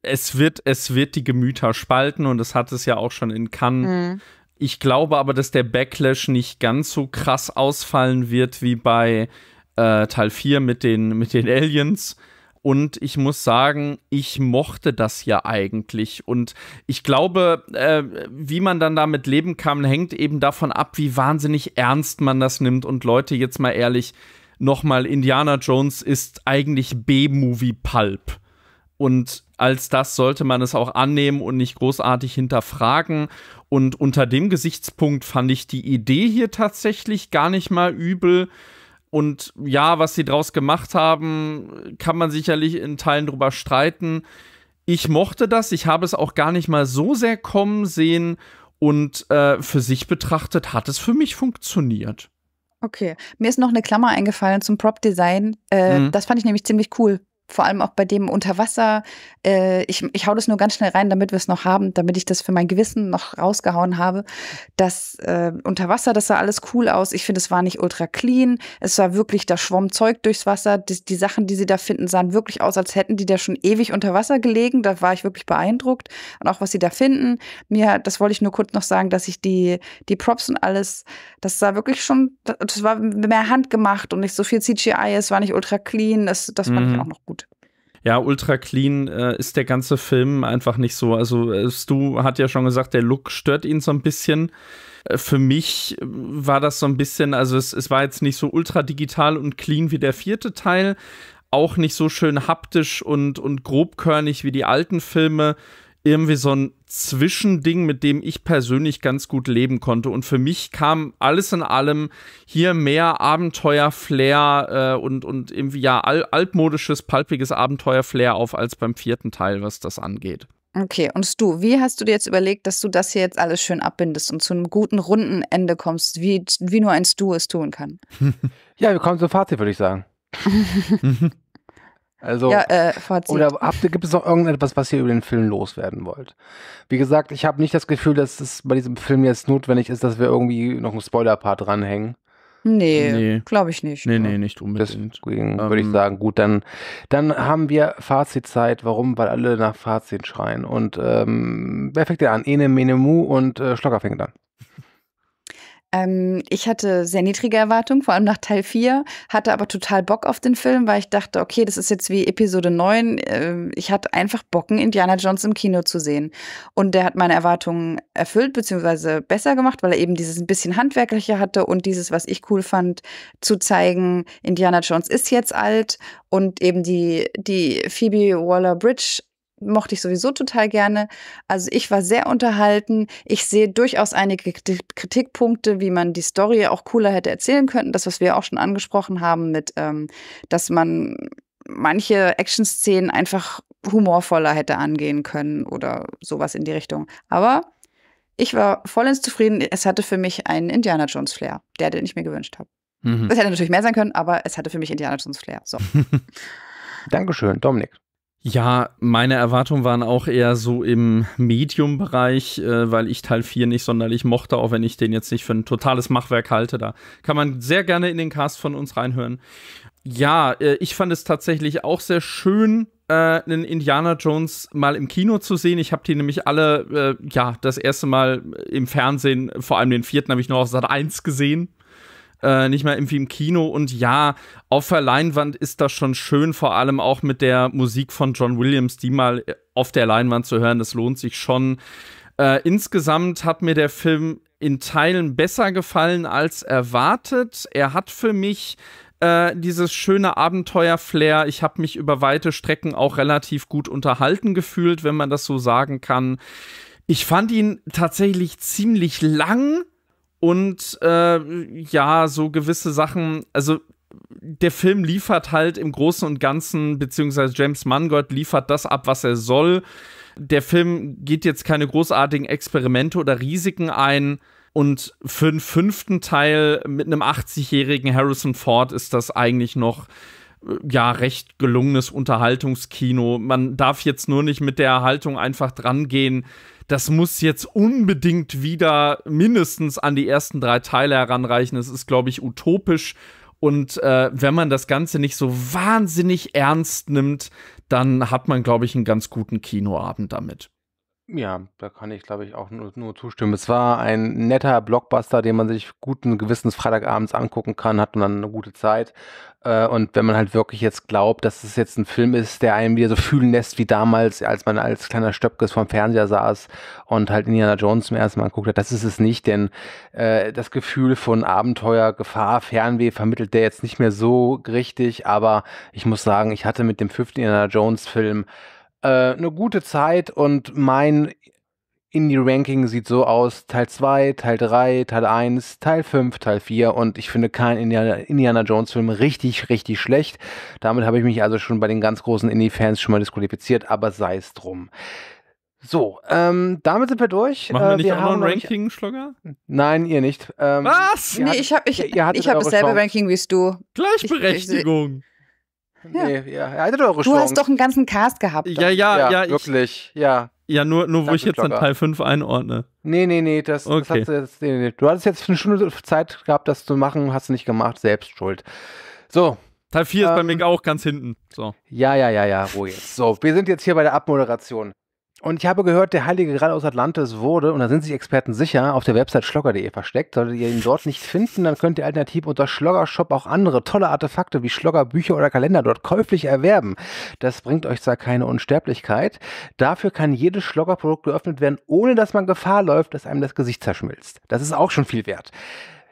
es wird, es wird die Gemüter spalten und es hat es ja auch schon in Cannes. Mhm. Ich glaube aber, dass der Backlash nicht ganz so krass ausfallen wird wie bei äh, Teil 4 mit den, mit den Aliens. Und ich muss sagen, ich mochte das ja eigentlich. Und ich glaube, äh, wie man dann damit leben kann, hängt eben davon ab, wie wahnsinnig ernst man das nimmt. Und Leute, jetzt mal ehrlich, nochmal, Indiana Jones ist eigentlich B-Movie-Pulp. Und als das sollte man es auch annehmen und nicht großartig hinterfragen. Und unter dem Gesichtspunkt fand ich die Idee hier tatsächlich gar nicht mal übel. Und ja, was sie draus gemacht haben, kann man sicherlich in Teilen drüber streiten. Ich mochte das, ich habe es auch gar nicht mal so sehr kommen sehen und äh, für sich betrachtet hat es für mich funktioniert. Okay, mir ist noch eine Klammer eingefallen zum Prop-Design. Äh, mhm. Das fand ich nämlich ziemlich cool vor allem auch bei dem Unterwasser. Äh, ich, ich hau das nur ganz schnell rein, damit wir es noch haben, damit ich das für mein Gewissen noch rausgehauen habe. Das äh, Unterwasser, das sah alles cool aus. Ich finde, es war nicht ultra clean. Es war wirklich, da schwamm Zeug durchs Wasser. Die, die Sachen, die sie da finden, sahen wirklich aus, als hätten die da schon ewig unter Wasser gelegen. Da war ich wirklich beeindruckt. Und auch was sie da finden. Mir, das wollte ich nur kurz noch sagen, dass ich die, die Props und alles, das sah wirklich schon, das war mehr handgemacht und nicht so viel CGI. Es war nicht ultra clean. Das, das fand mhm. ich auch noch gut. Ja, ultra clean äh, ist der ganze Film einfach nicht so. Also, äh, Stu hat ja schon gesagt, der Look stört ihn so ein bisschen. Äh, für mich war das so ein bisschen, also es, es war jetzt nicht so ultra digital und clean wie der vierte Teil, auch nicht so schön haptisch und, und grobkörnig wie die alten Filme. Irgendwie so ein Zwischending, mit dem ich persönlich ganz gut leben konnte. Und für mich kam alles in allem hier mehr Abenteuer-Flair äh, und, und irgendwie ja al altmodisches, palpiges Abenteuer-Flair auf als beim vierten Teil, was das angeht. Okay, und Stu, wie hast du dir jetzt überlegt, dass du das hier jetzt alles schön abbindest und zu einem guten, runden Ende kommst, wie, wie nur ein Stu es tun kann? (laughs) ja, wir kommen zum Fazit, würde ich sagen. (laughs) Also, ja, äh, Fazit. oder habt, gibt es noch irgendetwas, was ihr über den Film loswerden wollt? Wie gesagt, ich habe nicht das Gefühl, dass es bei diesem Film jetzt notwendig ist, dass wir irgendwie noch einen Spoiler-Part dranhängen. Nee, nee. glaube ich nicht. Nee, nee, nicht unbedingt. Deswegen ähm, würde ich sagen, gut, dann, dann haben wir Fazitzeit. Warum? Weil alle nach Fazit schreien. Und ähm, wer fängt denn an? Ene, Mene, Mu und äh, Schlocker fängt an. Ähm, ich hatte sehr niedrige Erwartungen, vor allem nach Teil 4, hatte aber total Bock auf den Film, weil ich dachte, okay, das ist jetzt wie Episode 9. Äh, ich hatte einfach Bocken, Indiana Jones im Kino zu sehen. Und der hat meine Erwartungen erfüllt, beziehungsweise besser gemacht, weil er eben dieses ein bisschen handwerkliche hatte und dieses, was ich cool fand, zu zeigen, Indiana Jones ist jetzt alt und eben die, die Phoebe Waller-Bridge mochte ich sowieso total gerne. Also ich war sehr unterhalten. Ich sehe durchaus einige Kritikpunkte, wie man die Story auch cooler hätte erzählen können. Das, was wir auch schon angesprochen haben, mit, ähm, dass man manche Action-Szenen einfach humorvoller hätte angehen können oder sowas in die Richtung. Aber ich war vollends zufrieden. Es hatte für mich einen Indiana Jones Flair, der, den ich mir gewünscht habe. Mhm. Es hätte natürlich mehr sein können, aber es hatte für mich Indiana Jones Flair. So. (laughs) Dankeschön, Dominik. Ja, meine Erwartungen waren auch eher so im Medium-Bereich, äh, weil ich Teil 4 nicht sonderlich mochte, auch wenn ich den jetzt nicht für ein totales Machwerk halte. Da kann man sehr gerne in den Cast von uns reinhören. Ja, äh, ich fand es tatsächlich auch sehr schön, äh, einen Indiana Jones mal im Kino zu sehen. Ich habe die nämlich alle, äh, ja, das erste Mal im Fernsehen, vor allem den vierten, habe ich nur auf Sat 1 gesehen äh, nicht mal irgendwie im Kino. Und ja, auf der Leinwand ist das schon schön, vor allem auch mit der Musik von John Williams, die mal auf der Leinwand zu hören, das lohnt sich schon. Äh, insgesamt hat mir der Film in Teilen besser gefallen als erwartet. Er hat für mich äh, dieses schöne Abenteuer-Flair. Ich habe mich über weite Strecken auch relativ gut unterhalten gefühlt, wenn man das so sagen kann. Ich fand ihn tatsächlich ziemlich lang, und äh, ja, so gewisse Sachen, also der Film liefert halt im Großen und Ganzen, beziehungsweise James Mangold liefert das ab, was er soll. Der Film geht jetzt keine großartigen Experimente oder Risiken ein. Und für den fünften Teil mit einem 80-jährigen Harrison Ford ist das eigentlich noch äh, ja recht gelungenes Unterhaltungskino. Man darf jetzt nur nicht mit der Haltung einfach drangehen, das muss jetzt unbedingt wieder mindestens an die ersten drei Teile heranreichen. Es ist, glaube ich, utopisch. Und äh, wenn man das Ganze nicht so wahnsinnig ernst nimmt, dann hat man, glaube ich, einen ganz guten Kinoabend damit. Ja, da kann ich, glaube ich, auch nur, nur, zustimmen. Es war ein netter Blockbuster, den man sich guten Gewissens Freitagabends angucken kann, hat man dann eine gute Zeit. Äh, und wenn man halt wirklich jetzt glaubt, dass es jetzt ein Film ist, der einem wieder so fühlen lässt wie damals, als man als kleiner Stöpkes vom Fernseher saß und halt Indiana Jones zum ersten Mal anguckt hat, das ist es nicht, denn äh, das Gefühl von Abenteuer, Gefahr, Fernweh vermittelt der jetzt nicht mehr so richtig, aber ich muss sagen, ich hatte mit dem fünften Indiana Jones Film äh, eine gute Zeit und mein Indie-Ranking sieht so aus: Teil 2, Teil 3, Teil 1, Teil 5, Teil 4 und ich finde keinen Indiana, Indiana Jones-Film richtig, richtig schlecht. Damit habe ich mich also schon bei den ganz großen Indie-Fans schon mal disqualifiziert, aber sei es drum. So, ähm, damit sind wir durch. Machen wir äh, nicht wir auch noch ein Ranking, Schlogger? Nein, ihr nicht. Ähm, Was? Nee, ich habe ich, ich hab dasselbe Ranking wie du. Gleichberechtigung. Ich, ich, Nee, ja, eure Du Chance. hast doch einen ganzen Cast gehabt. Ja, ja, ja, ja. wirklich, ja. Ja, nur, nur wo ich jetzt dann Teil 5 einordne. Nee, nee, nee, das, okay. das hast du jetzt, nee, nee. Du hattest jetzt eine Stunde Zeit gehabt, das zu machen, hast du nicht gemacht, selbst schuld. So. Teil 4 ähm, ist bei ähm, mir auch ganz hinten. So. Ja, ja, ja, ja, Ruhe jetzt. So, wir sind jetzt hier bei der Abmoderation. Und ich habe gehört, der Heilige Gral aus Atlantis wurde, und da sind sich Experten sicher, auf der Website schlogger.de versteckt. Solltet ihr ihn dort nicht finden, dann könnt ihr alternativ unter Schlogger-Shop auch andere tolle Artefakte wie Schlogger-Bücher oder Kalender dort käuflich erwerben. Das bringt euch zwar keine Unsterblichkeit, dafür kann jedes Schlogger-Produkt geöffnet werden, ohne dass man Gefahr läuft, dass einem das Gesicht zerschmilzt. Das ist auch schon viel wert.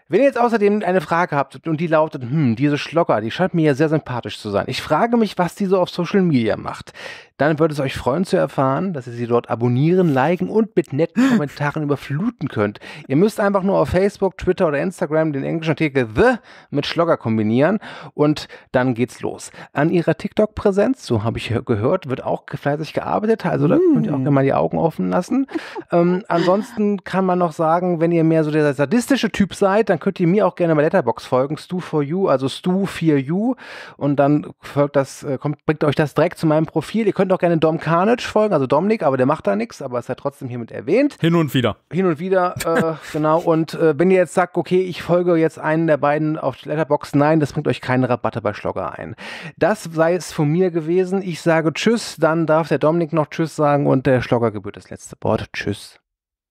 Wenn ihr jetzt außerdem eine Frage habt und die lautet, hm, diese Schlocker, die scheint mir ja sehr sympathisch zu sein. Ich frage mich, was die so auf Social Media macht. Dann würde es euch freuen zu erfahren, dass ihr sie dort abonnieren, liken und mit netten (laughs) Kommentaren überfluten könnt. Ihr müsst einfach nur auf Facebook, Twitter oder Instagram den englischen Artikel The mit Schlogger kombinieren und dann geht's los. An ihrer TikTok-Präsenz, so habe ich gehört, wird auch fleißig gearbeitet, also da könnt ihr auch gerne mal die Augen offen lassen. ähm, ansonsten kann man noch sagen, wenn ihr mehr so der sadistische Typ seid, dann könnt ihr mir auch gerne bei Letterbox folgen, Stu for You, also Stu 4U und dann folgt das, äh, kommt, bringt euch das direkt zu meinem Profil. Ihr könnt auch gerne Dom Carnage folgen, also Dominik, aber der macht da nichts, aber ist ja trotzdem hiermit erwähnt. Hin und wieder. Hin und wieder, äh, (laughs) genau. Und äh, wenn ihr jetzt sagt, okay, ich folge jetzt einen der beiden auf Letterbox, nein, das bringt euch keine Rabatte bei Schlogger ein. Das sei es von mir gewesen. Ich sage Tschüss, dann darf der Dominik noch Tschüss sagen und der Schlogger gebührt das letzte Wort. Tschüss.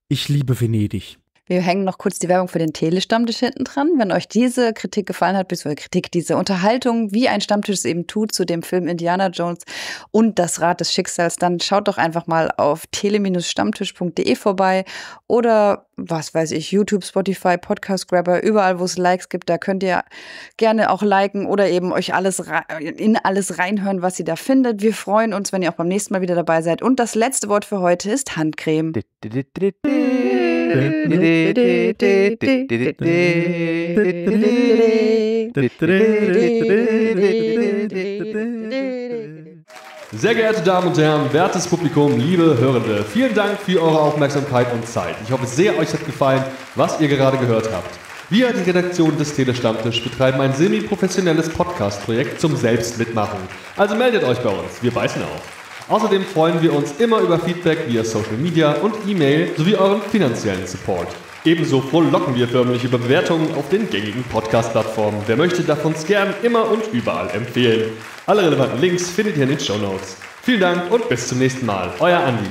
Ich liebe Venedig. Wir hängen noch kurz die Werbung für den Telestammtisch hinten dran. Wenn euch diese Kritik gefallen hat, beziehungsweise Kritik, diese Unterhaltung, wie ein Stammtisch es eben tut zu dem Film Indiana Jones und das Rad des Schicksals, dann schaut doch einfach mal auf tele-stammtisch.de vorbei oder was weiß ich, YouTube, Spotify, Podcast Grabber, überall, wo es Likes gibt, da könnt ihr gerne auch liken oder eben euch alles in alles reinhören, was ihr da findet. Wir freuen uns, wenn ihr auch beim nächsten Mal wieder dabei seid. Und das letzte Wort für heute ist Handcreme. Sehr geehrte Damen und Herren, wertes Publikum, liebe Hörende, vielen Dank für eure Aufmerksamkeit und Zeit. Ich hoffe sehr, euch hat gefallen, was ihr gerade gehört habt. Wir, die Redaktion des Telestammtisch, betreiben ein semi-professionelles Podcast-Projekt zum Selbstmitmachen. Also meldet euch bei uns, wir beißen auf. Außerdem freuen wir uns immer über Feedback via Social Media und E-Mail sowie euren finanziellen Support. Ebenso frohlocken wir förmlich über Bewertungen auf den gängigen Podcast-Plattformen. Wer möchte, darf uns gern immer und überall empfehlen. Alle relevanten Links findet ihr in den Show Notes. Vielen Dank und bis zum nächsten Mal. Euer Andi.